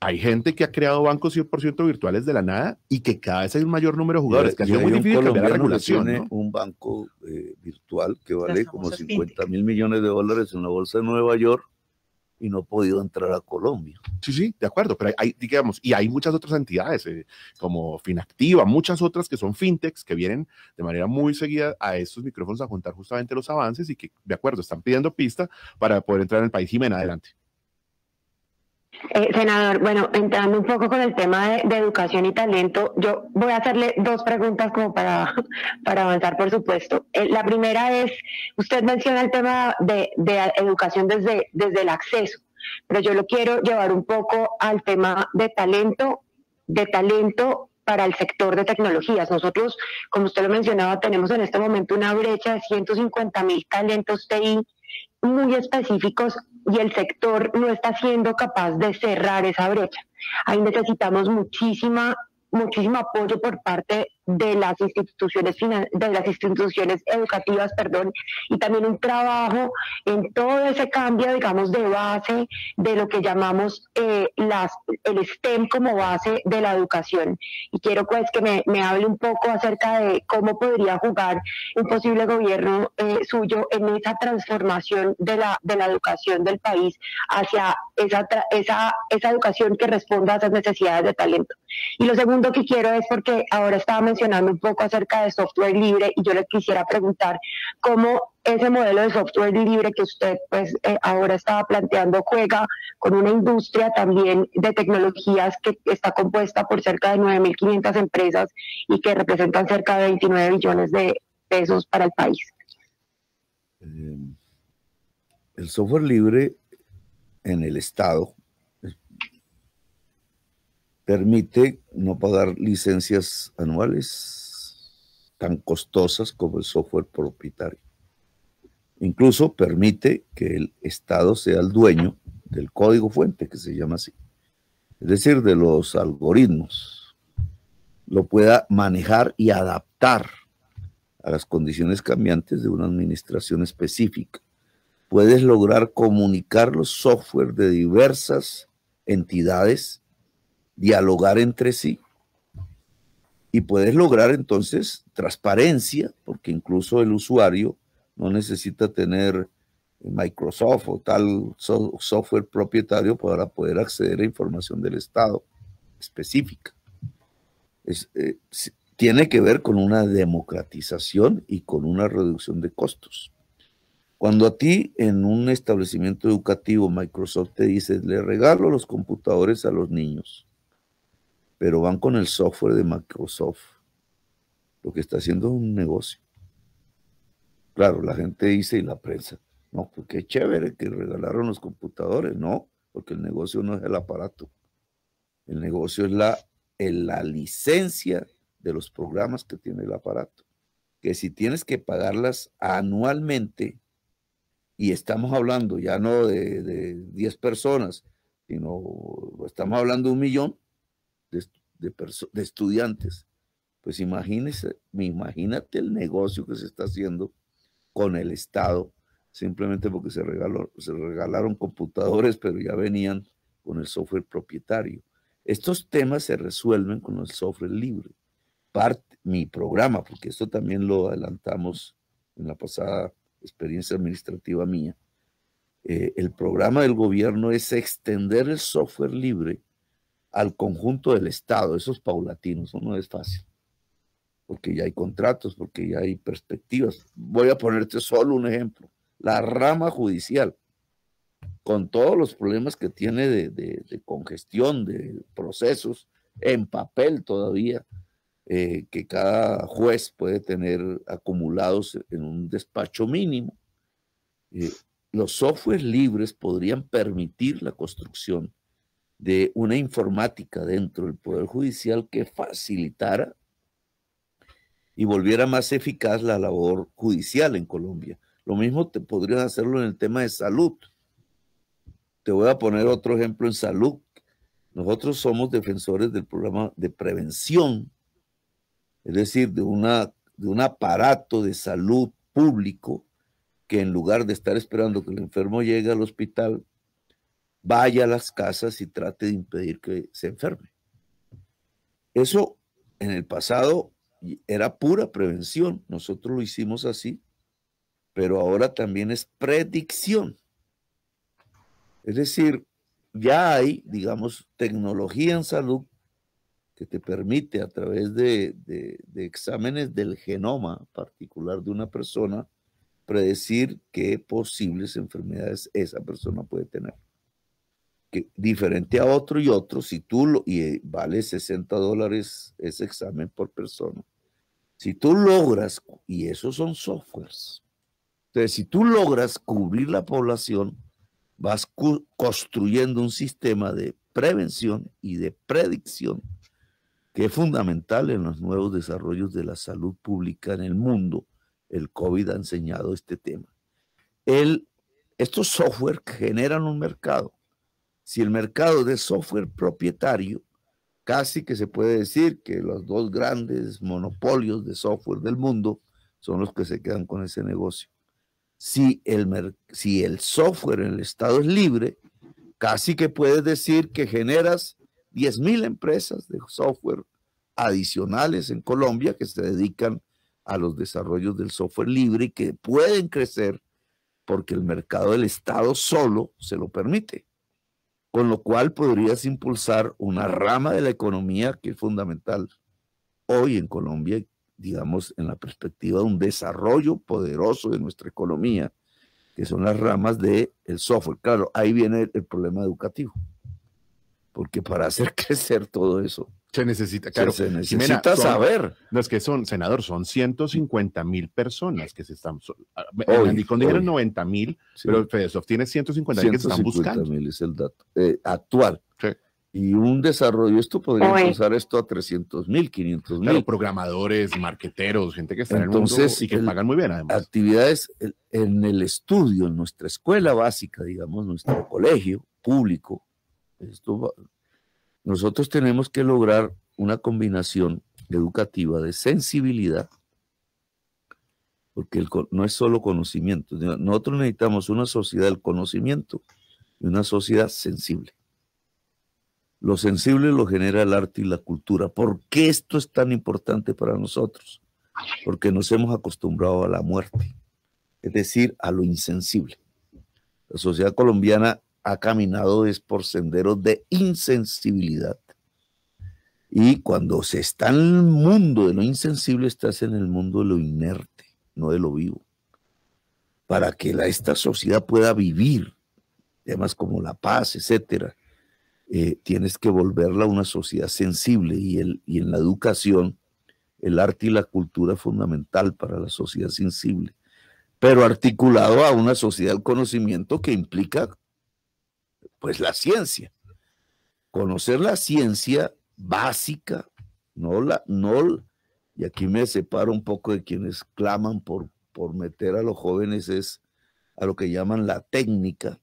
hay gente que ha creado bancos 100% virtuales de la nada y que cada vez hay un mayor número de jugadores, que ha sido muy difícil cambiar la regulación. Tiene un banco eh, virtual que vale como 50 mil millones de dólares en la bolsa de Nueva York y no ha podido entrar a Colombia. Sí, sí, de acuerdo, pero hay, digamos, y hay muchas otras entidades eh, como Finactiva, muchas otras que son fintechs que vienen de manera muy seguida a estos micrófonos a contar justamente los avances y que, de acuerdo, están pidiendo pista para poder entrar en el país. Jimena, adelante. Eh, senador, bueno, entrando un poco con el tema de, educación y talento, yo voy a hacerle dos preguntas como para, para avanzar, por supuesto. Eh, la primera es, usted menciona el tema de, de, educación desde, desde el acceso, pero yo lo quiero llevar un poco al tema de talento, de talento para el sector de tecnologías. Nosotros, como usted lo mencionaba, tenemos en este momento una brecha de 150 mil talentos TI muy específicos y el sector no está siendo capaz de cerrar esa brecha. Ahí necesitamos muchísima muchísimo apoyo por parte de las instituciones de las instituciones educativas, perdón, y también un trabajo en todo ese cambio, digamos, de base de lo que llamamos eh, las, el STEM como base de la educación. Y quiero pues que me, me hable un poco acerca de cómo podría jugar un posible gobierno eh, suyo en esa transformación de la, de la educación del país hacia esa, esa, esa educación que responda a esas necesidades de talento. Y lo segundo que quiero es porque ahora estábamos un poco acerca de software libre y yo le quisiera preguntar cómo ese modelo de software libre que usted pues eh, ahora estaba planteando juega con una industria también de tecnologías que está compuesta por cerca de 9.500 empresas y que representan cerca de 29 billones de pesos para el país. Eh, el software libre en el Estado permite no pagar licencias anuales tan costosas como el software propietario. Incluso permite que el Estado sea el dueño del código fuente, que se llama así, es decir, de los algoritmos, lo pueda manejar y adaptar a las condiciones cambiantes de una administración específica. Puedes lograr comunicar los software de diversas entidades dialogar entre sí y puedes lograr entonces transparencia, porque incluso el usuario no necesita tener Microsoft o tal software propietario para poder acceder a información del Estado específica. Eh, tiene que ver con una democratización y con una reducción de costos. Cuando a ti en un establecimiento educativo Microsoft te dice, le regalo los computadores a los niños, pero van con el software de Microsoft. Lo que está haciendo es un negocio. Claro, la gente dice y la prensa, no, pues qué chévere que regalaron los computadores. No, porque el negocio no es el aparato. El negocio es la, la licencia de los programas que tiene el aparato. Que si tienes que pagarlas anualmente, y estamos hablando ya no de, de 10 personas, sino estamos hablando de un millón, de, estudiantes. Pues imagínese, imagínate el negocio que se está haciendo con el Estado, simplemente porque se, regaló, se regalaron computadores, pero ya venían con el software propietario. Estos temas se resuelven con el software libre. Parte, mi programa, porque esto también lo adelantamos en la pasada experiencia administrativa mía, eh, el programa del gobierno es extender el software libre al conjunto del Estado. Eso es paulatino, eso no es fácil. Porque ya hay contratos, porque ya hay perspectivas. Voy a ponerte solo un ejemplo. La rama judicial, con todos los problemas que tiene de, congestión, de procesos, en papel todavía, eh, que cada juez puede tener acumulados en un despacho mínimo. Eh, los softwares libres podrían permitir la construcción de una informática dentro del Poder Judicial que facilitara y volviera más eficaz la labor judicial en Colombia. Lo mismo te podrían hacerlo en el tema de salud. Te voy a poner otro ejemplo en salud. Nosotros somos defensores del programa de prevención, es decir, de, una, de un aparato de salud público que en lugar de estar esperando que el enfermo llegue al hospital, vaya a las casas y trate de impedir que se enferme. Eso en el pasado era pura prevención, nosotros lo hicimos así, pero ahora también es predicción. Es decir, ya hay, digamos, tecnología en salud que te permite a través de, exámenes del genoma particular de una persona predecir qué posibles enfermedades esa persona puede tener. Que, diferente a otro y otro, si tú lo, y eh, vale 60 dólares ese examen por persona, si tú logras, y esos son softwares, entonces si tú logras cubrir la población, vas construyendo un sistema de prevención y de predicción que es fundamental en los nuevos desarrollos de la salud pública en el mundo. El COVID ha enseñado este tema. El, estos software generan un mercado. Si el mercado de software propietario, casi que se puede decir que los dos grandes monopolios de software del mundo son los que se quedan con ese negocio. Si el, si el software en el Estado es libre, casi que puedes decir que generas 10.000 empresas de software adicionales en Colombia que se dedican a los desarrollos del software libre y que pueden crecer porque el mercado del Estado solo se lo permite. Con lo cual podrías impulsar una rama de la economía que es fundamental hoy en Colombia, digamos, en la perspectiva de un desarrollo poderoso de nuestra economía, que son las ramas del el software. Claro, ahí viene el problema educativo porque para hacer crecer todo eso se necesita, claro, se, necesita saber. No es que son, senador, son 150 mil personas que se están. Hoy, dijeron 90 mil, pero Fedesoft tiene 150 mil que se están buscando. mil es el dato eh, actual. Y un desarrollo, esto podría pasar esto a 300 mil, 500 mil. programadores, marqueteros, gente que está en el mundo y que pagan muy bien además. Actividades en el estudio, en nuestra escuela básica, digamos, nuestro colegio público, esto nosotros tenemos que lograr una combinación educativa de sensibilidad, porque no es solo conocimiento. Nosotros necesitamos una sociedad del conocimiento y una sociedad sensible. Lo sensible lo genera el arte y la cultura. ¿Por qué esto es tan importante para nosotros? Porque nos hemos acostumbrado a la muerte, es decir, a lo insensible. La sociedad colombiana ha caminado es por senderos de insensibilidad. Y cuando se está en el mundo de lo insensible, estás en el mundo de lo inerte, no de lo vivo. Para que la, esta sociedad pueda vivir, temas como la paz, etcétera, eh, tienes que volverla una sociedad sensible y, y en la educación, el arte y la cultura es fundamental para la sociedad sensible, pero articulado a una sociedad del conocimiento que implica pues la ciencia. Conocer la ciencia básica, no la, no, y aquí me separo un poco de quienes claman por, por meter a los jóvenes es a lo que llaman la técnica,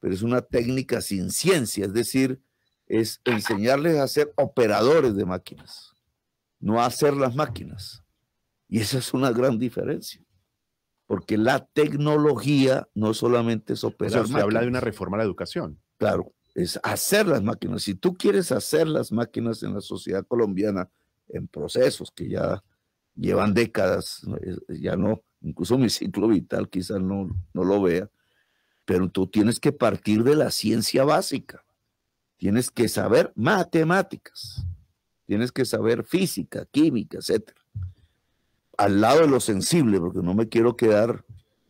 pero es una técnica sin ciencia, es decir, es enseñarles a ser operadores de máquinas, no a hacer las máquinas. Y esa es una gran diferencia porque la tecnología no solamente es operar. O sea, habla de una reforma a la educación. Claro, es hacer las máquinas. Si tú quieres hacer las máquinas en la sociedad colombiana en procesos que ya llevan décadas, ya no, incluso mi ciclo vital quizás no, no lo vea, pero tú tienes que partir de la ciencia básica. Tienes que saber matemáticas, tienes que saber física, química, etcétera. Al lado de lo sensible, porque no me quiero quedar,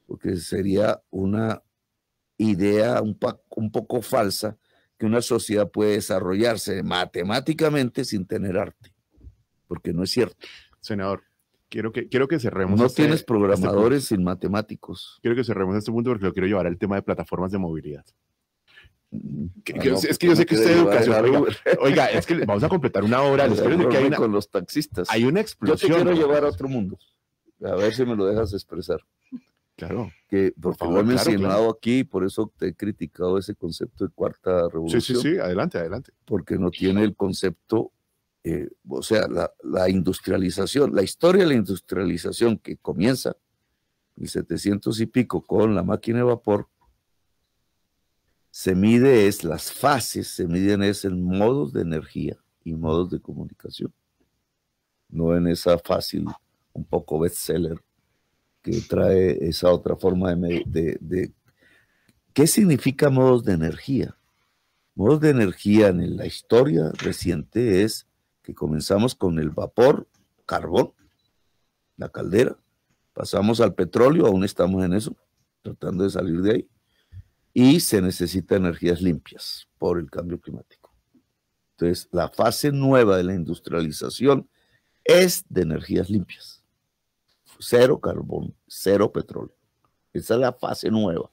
porque sería una idea un, un poco falsa que una sociedad puede desarrollarse matemáticamente sin tener arte, porque no es cierto. Senador, quiero que, quiero que cerremos. No este tienes este programadores sin matemáticos. Quiero que cerremos este punto porque lo quiero llevar al tema de plataformas de movilidad. Es que yo sé que usted educación. Oiga, es que vamos a completar una hora. hay con los taxistas. Hay una explosión. Yo te quiero llevar a otro mundo. A ver si me lo dejas expresar. Claro. Que por favor, mencionado aquí, por eso te he criticado ese concepto de cuarta revolución. Sí, sí, sí, adelante, adelante. Porque no tiene el concepto, eh, o sea, la, la, industrialización, la historia de la industrialización que comienza en 700 y pico con la máquina de vapor, se mide es las fases, se miden es en modos de energía y modos de comunicación. No en esa fácil, un poco bestseller que trae esa otra forma de, ¿Qué significa modos de energía? Modos de energía en la historia reciente es que comenzamos con el vapor, carbón, la caldera, pasamos al petróleo, aún estamos en eso, tratando de salir de ahí, y se necesita energías limpias por el cambio climático. Entonces, la fase nueva de la industrialización es de energías limpias cero carbón, cero petróleo. Esa es la fase nueva.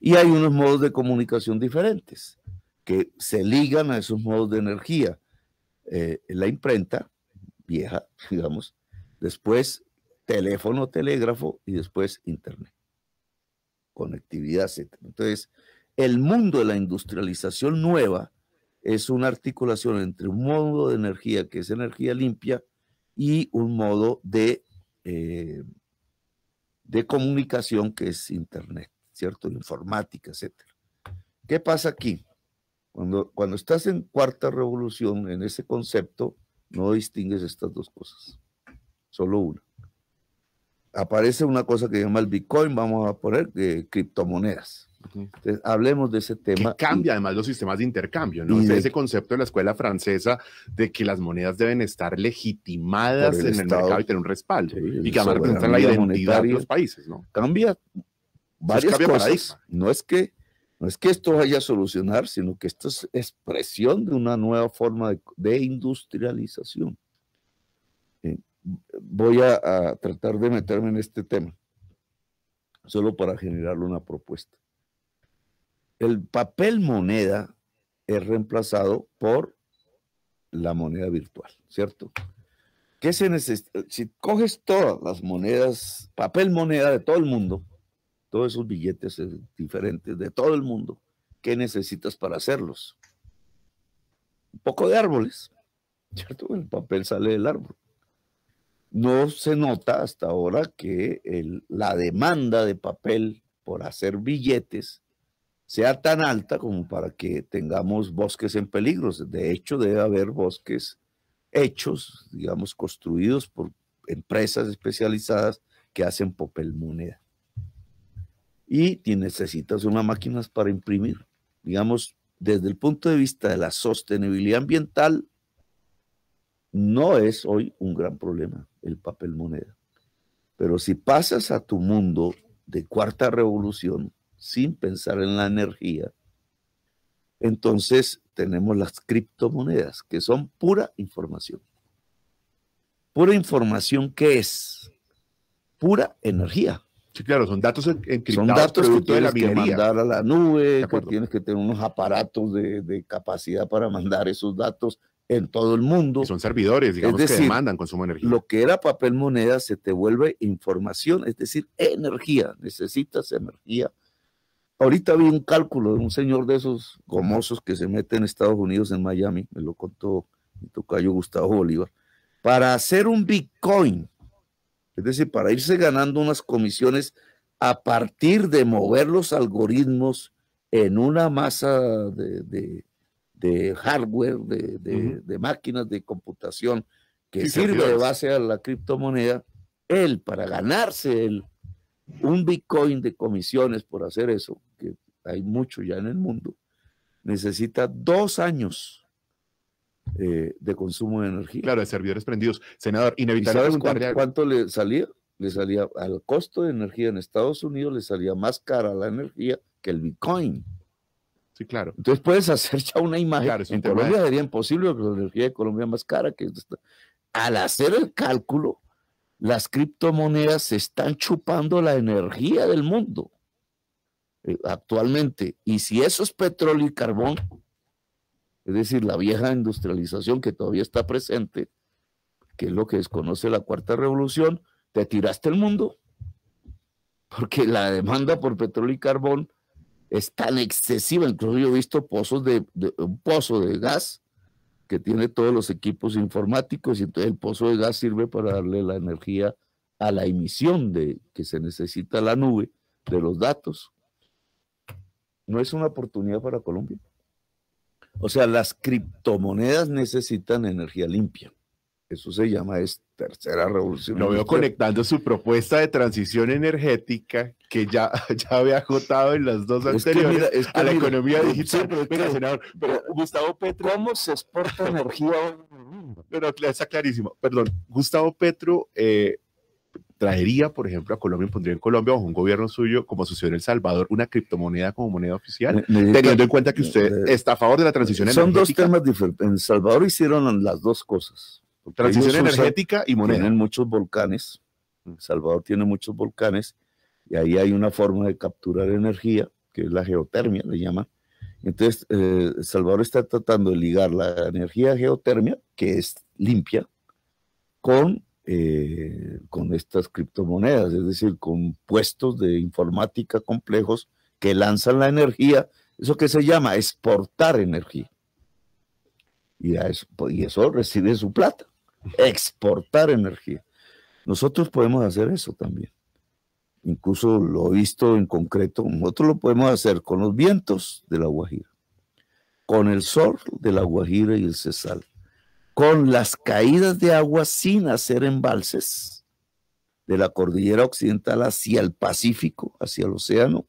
Y hay unos modos de comunicación diferentes que se ligan a esos modos de energía. Eh, la imprenta, vieja, digamos, después teléfono, telégrafo y después internet. Conectividad, etc. Entonces, el mundo de la industrialización nueva es una articulación entre un modo de energía que es energía limpia y un modo de eh, de comunicación que es Internet, ¿cierto? Informática, etc. ¿Qué pasa aquí? Cuando, cuando estás en cuarta revolución, en ese concepto, no distingues estas dos cosas, solo una. Aparece una cosa que se llama el Bitcoin, vamos a poner de criptomonedas hablemos de ese tema. Que cambia además los sistemas de intercambio, ¿no? ese concepto de la escuela francesa de que las monedas deben estar legitimadas en el mercado y tener un respaldo. y que además representan la identidad de los países, ¿no? Cambia varias cosas. No es que no es que esto vaya a solucionar, sino que esto es expresión de una nueva forma de, industrialización. Eh, voy a tratar de meterme en este tema, solo para generarle una propuesta el papel moneda es reemplazado por la moneda virtual, ¿cierto? ¿Qué se necesita? Si coges todas las monedas, papel moneda de todo el mundo, todos esos billetes diferentes de todo el mundo, ¿qué necesitas para hacerlos? Un poco de árboles, ¿cierto? El papel sale del árbol. No se nota hasta ahora que la demanda de papel por hacer billetes sea tan alta como para que tengamos bosques en peligro. De hecho, debe haber bosques hechos, digamos, construidos por empresas especializadas que hacen papel moneda. Y necesitas unas máquinas para imprimir. Digamos, desde el punto de vista de la sostenibilidad ambiental, no es hoy un gran problema el papel moneda. Pero si pasas a tu mundo de cuarta revolución, sin pensar en la energía, entonces tenemos las criptomonedas, que son pura información. Pura información, ¿qué es? Pura energía. Sí, claro, son datos encriptados. Son datos que tienes que mandar a la nube, que tienes que tener unos aparatos de, capacidad para mandar esos datos en todo el mundo. son servidores, digamos, que demandan consumo de energía. Lo que era papel moneda se te vuelve información, es decir, energía. Necesitas energía Ahorita vi un cálculo de un señor de esos gomosos que se mete en Estados Unidos, en Miami, me lo contó mi tocayo Gustavo Bolívar, para hacer un Bitcoin, es decir, para irse ganando unas comisiones a partir de mover los algoritmos en una masa de, hardware, de, máquinas de computación que sirve de base a la criptomoneda, él para ganarse el, un Bitcoin de comisiones por hacer eso, que hay mucho ya en el mundo, necesita dos años eh, de consumo de energía. Claro, de servidores prendidos. Senador, inevitable ¿Cuánto, ¿Cuánto le salía? Le salía al costo de energía en Estados Unidos, le salía más cara la energía que el Bitcoin. Sí, claro. Entonces puedes hacer ya una imagen. en Colombia sería imposible porque la energía de Colombia es más cara que esta. Al hacer el cálculo, las criptomonedas se están chupando la energía del mundo. eh, actualmente. Y si eso es petróleo y carbón, es decir, la vieja industrialización que todavía está presente, que es lo que desconoce la cuarta revolución, te tiraste el mundo. Porque la demanda por petróleo y carbón es tan excesiva. Incluso yo he visto pozos de, un pozo de gas que tiene todos los equipos informáticos y entonces el pozo de gas sirve para darle la energía a la emisión de que se necesita la nube de los datos. No es una oportunidad para Colombia. O sea, las criptomonedas necesitan energía limpia. Eso se llama es tercera revolución. Lo veo conectando su propuesta de transición energética que ya, ya había agotado en las dos anteriores a la economía digital. pero, Gustavo Petro. ¿Cómo se exporta energía? Pero está clarísimo. Perdón, Gustavo Petro eh, traería, por ejemplo, a Colombia, pondría en Colombia bajo un gobierno suyo, como sucedió en El Salvador, una criptomoneda como moneda oficial, teniendo en cuenta que usted está a favor de la transición energética. Son dos temas diferentes. En El Salvador hicieron las dos cosas Transición energética y moneda. Tienen muchos volcanes. El Salvador tiene muchos volcanes y ahí hay una forma de capturar energía, que es la geotermia, le llaman. Entonces, eh, Salvador está tratando de ligar la energía geotermia, que es limpia, con, eh, con estas criptomonedas, es decir, con puestos de informática complejos que lanzan la energía, eso que se llama exportar energía. Y, eso, y eso recibe su plata exportar energía. Nosotros podemos hacer eso también. Incluso lo he visto en concreto, nosotros lo podemos hacer con los vientos de la Guajira, con el sol de la Guajira y el Cesal, con las caídas de agua sin hacer embalses de la cordillera occidental hacia el Pacífico, hacia el océano,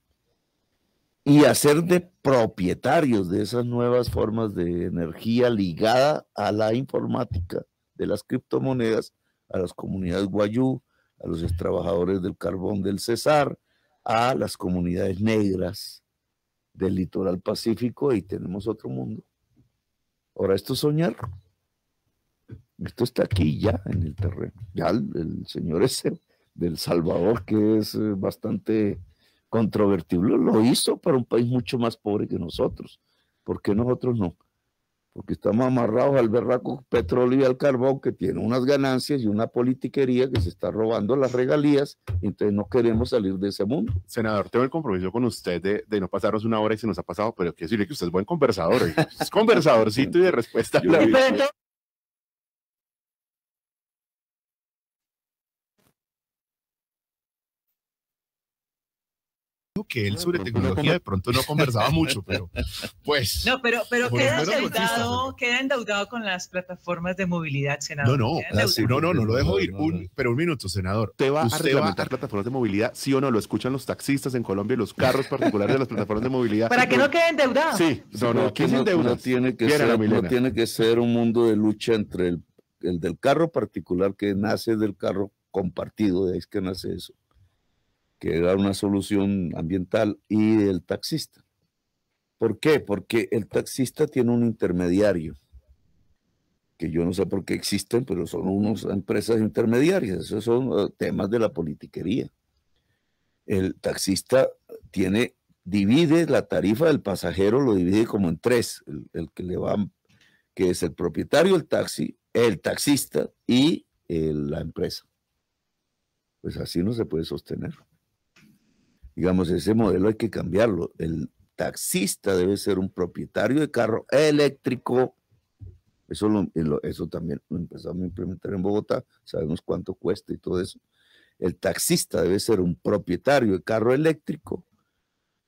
y hacer de propietarios de esas nuevas formas de energía ligada a la informática de las criptomonedas a las comunidades guayú, a los trabajadores del carbón del Cesar, a las comunidades negras del litoral pacífico y tenemos otro mundo. Ahora, esto es soñar. Esto está aquí ya en el terreno. Ya el, señor ese del Salvador, que es eh, bastante controvertible, lo hizo para un país mucho más pobre que nosotros. ¿Por qué nosotros no? Porque estamos amarrados al berraco petróleo y al carbón que tiene unas ganancias y una politiquería que se está robando las regalías, entonces no queremos salir de ese mundo. Senador, tengo el compromiso con usted de, no pasarnos una hora y se nos ha pasado, pero quiero decirle que usted es buen conversador, es conversadorcito y de respuesta. Que él sobre tecnología de pronto no conversaba mucho, pero pues. No, pero, pero queda, endeudado, queda endeudado con las plataformas de movilidad, senador. No, no, no, no, no lo dejo ir. Un, pero un minuto, senador. ¿Te va a reglamentar plataformas de movilidad? ¿Sí o no? ¿Lo escuchan los taxistas en Colombia y los carros particulares de las plataformas de movilidad? Para que no quede endeudado. Sí, no, no, ¿quién no, no, tiene que ser, no tiene que ser un mundo de lucha entre el, el del carro particular que nace del carro compartido, de ahí es que nace eso que era una solución ambiental, y el taxista. ¿Por qué? Porque el taxista tiene un intermediario, que yo no sé por qué existen, pero son unas empresas intermediarias, esos son eh, temas de la politiquería. El taxista tiene, divide la tarifa del pasajero, lo divide como en tres, el, que le va, que es el propietario del taxi, el taxista y la empresa. Pues así no se puede sostener. Digamos, ese modelo hay que cambiarlo. El taxista debe ser un propietario de carro eléctrico. Eso, eso también lo empezamos a implementar en Bogotá. Sabemos cuánto cuesta y todo eso. El taxista debe ser un propietario de carro eléctrico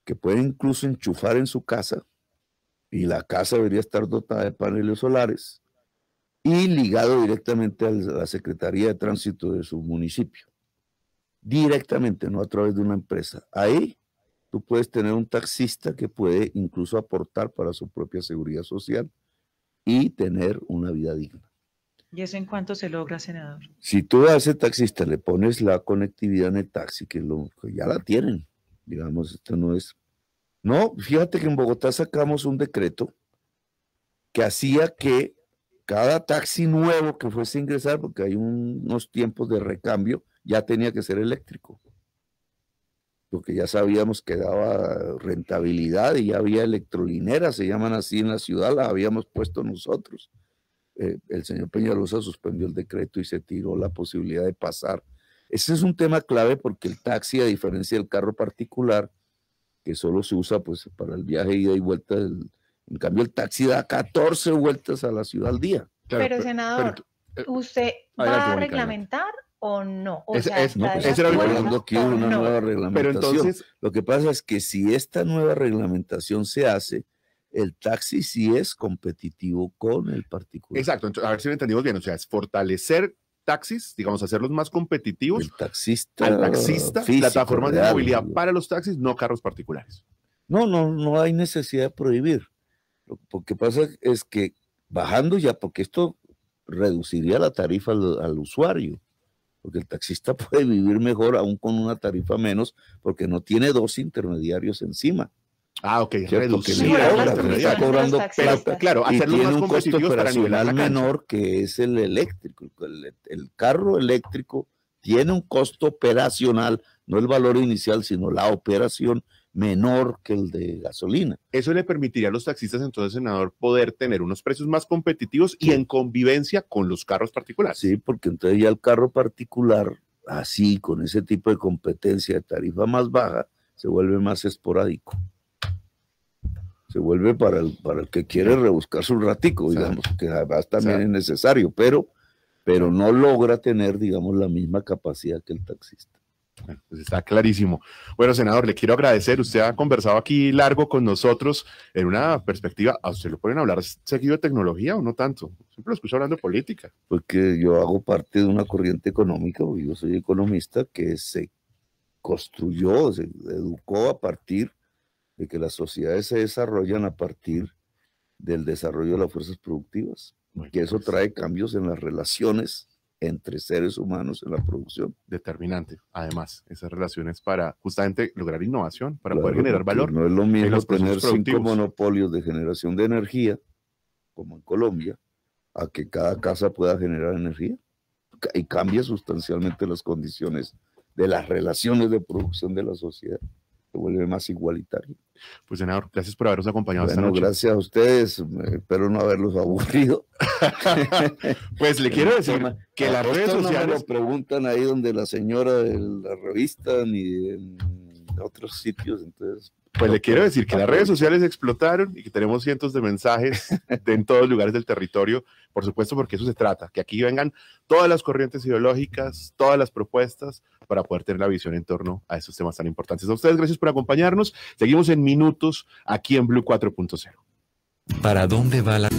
que puede incluso enchufar en su casa y la casa debería estar dotada de paneles solares y ligado directamente a la Secretaría de Tránsito de su municipio directamente, no a través de una empresa. Ahí tú puedes tener un taxista que puede incluso aportar para su propia seguridad social y tener una vida digna. ¿Y eso en cuánto se logra, senador? Si tú a ese taxista le pones la conectividad en el taxi, que, lo, ya la tienen, digamos, esto no es... No, fíjate que en Bogotá sacamos un decreto que hacía que cada taxi nuevo que fuese a ingresar, porque hay unos tiempos de recambio, ya tenía que ser eléctrico. porque ya sabíamos que daba rentabilidad y ya había electrolineras, se llaman así en la ciudad, la habíamos puesto nosotros. Eh, el señor Peñalosa suspendió el decreto y se tiró la posibilidad de pasar. Ese es un tema clave porque el taxi, a diferencia del carro particular, que solo se usa pues para el viaje ida y vuelta, en cambio el taxi da 14 vueltas a la ciudad al día. pero, senador, eh, ¿usted va a reglamentar o no? O sea, es, no, pues, hablando aquí de una nueva reglamentación. Pero entonces, lo que pasa es que si esta nueva reglamentación se hace, el taxi sí es competitivo con el particular. Exacto, a ver si lo entendimos bien, o sea, es fortalecer taxis, digamos, hacerlos más competitivos. El taxista. Al taxista, plataformas de movilidad para los taxis, no carros particulares. No, no, no hay necesidad de prohibir. Lo que pasa es que bajando ya, porque esto reduciría la tarifa al usuario porque el taxista puede vivir mejor aún con una tarifa menos porque no tiene dos intermediarios encima. Ah, ok, reducir. está cobrando plata. Claro, y tiene un costo operacional menor que es el eléctrico. el, carro eléctrico tiene un costo operacional, no el valor inicial, sino la operación menor que el de gasolina. Eso le permitiría a los taxistas, entonces, senador, poder tener unos precios más competitivos y en convivencia con los carros particulares. Sí, porque entonces ya el carro particular, así, con ese tipo de competencia de tarifa más baja, se vuelve más esporádico. Se vuelve para el, para el que quiere rebuscar su ratico, digamos, que además también es necesario, pero, pero no logra tener, digamos, la misma capacidad que el taxista. Pues está clarísimo. Bueno, senador, le quiero agradecer. Usted ha conversado aquí largo con nosotros en una perspectiva. ¿A usted lo pueden hablar seguido de tecnología o no tanto? Siempre lo escucho hablando de política. Porque yo hago parte de una corriente económica, yo soy economista que se construyó, se educó a partir de que las sociedades se desarrollan a partir del desarrollo de las fuerzas productivas, que eso trae cambios en las relaciones entre seres humanos en la producción. Determinante, además, esas relaciones para justamente lograr innovación, para poder generar valor. No es lo mismo tener cinco monopolios de generación de energía, como en Colombia, a que cada casa pueda generar energía. Y cambia sustancialmente las condiciones de las relaciones de producción de la sociedad vuelve más igualitario. Pues senador, gracias por habernos acompañado bueno, Gracias a ustedes, espero no haberlos aburrido. pues le quiero decir que las redes sociales... No lo preguntan ahí donde la señora de la revista ni en otros sitios, entonces pues le quiero decir que las redes sociales explotaron y que tenemos cientos de mensajes de en todos lugares del territorio, por supuesto, porque eso se trata, que aquí vengan todas las corrientes ideológicas, todas las propuestas para poder tener la visión en torno a esos temas tan importantes. A ustedes, gracias por acompañarnos. Seguimos en minutos aquí en Blue 4.0. ¿Para dónde va la...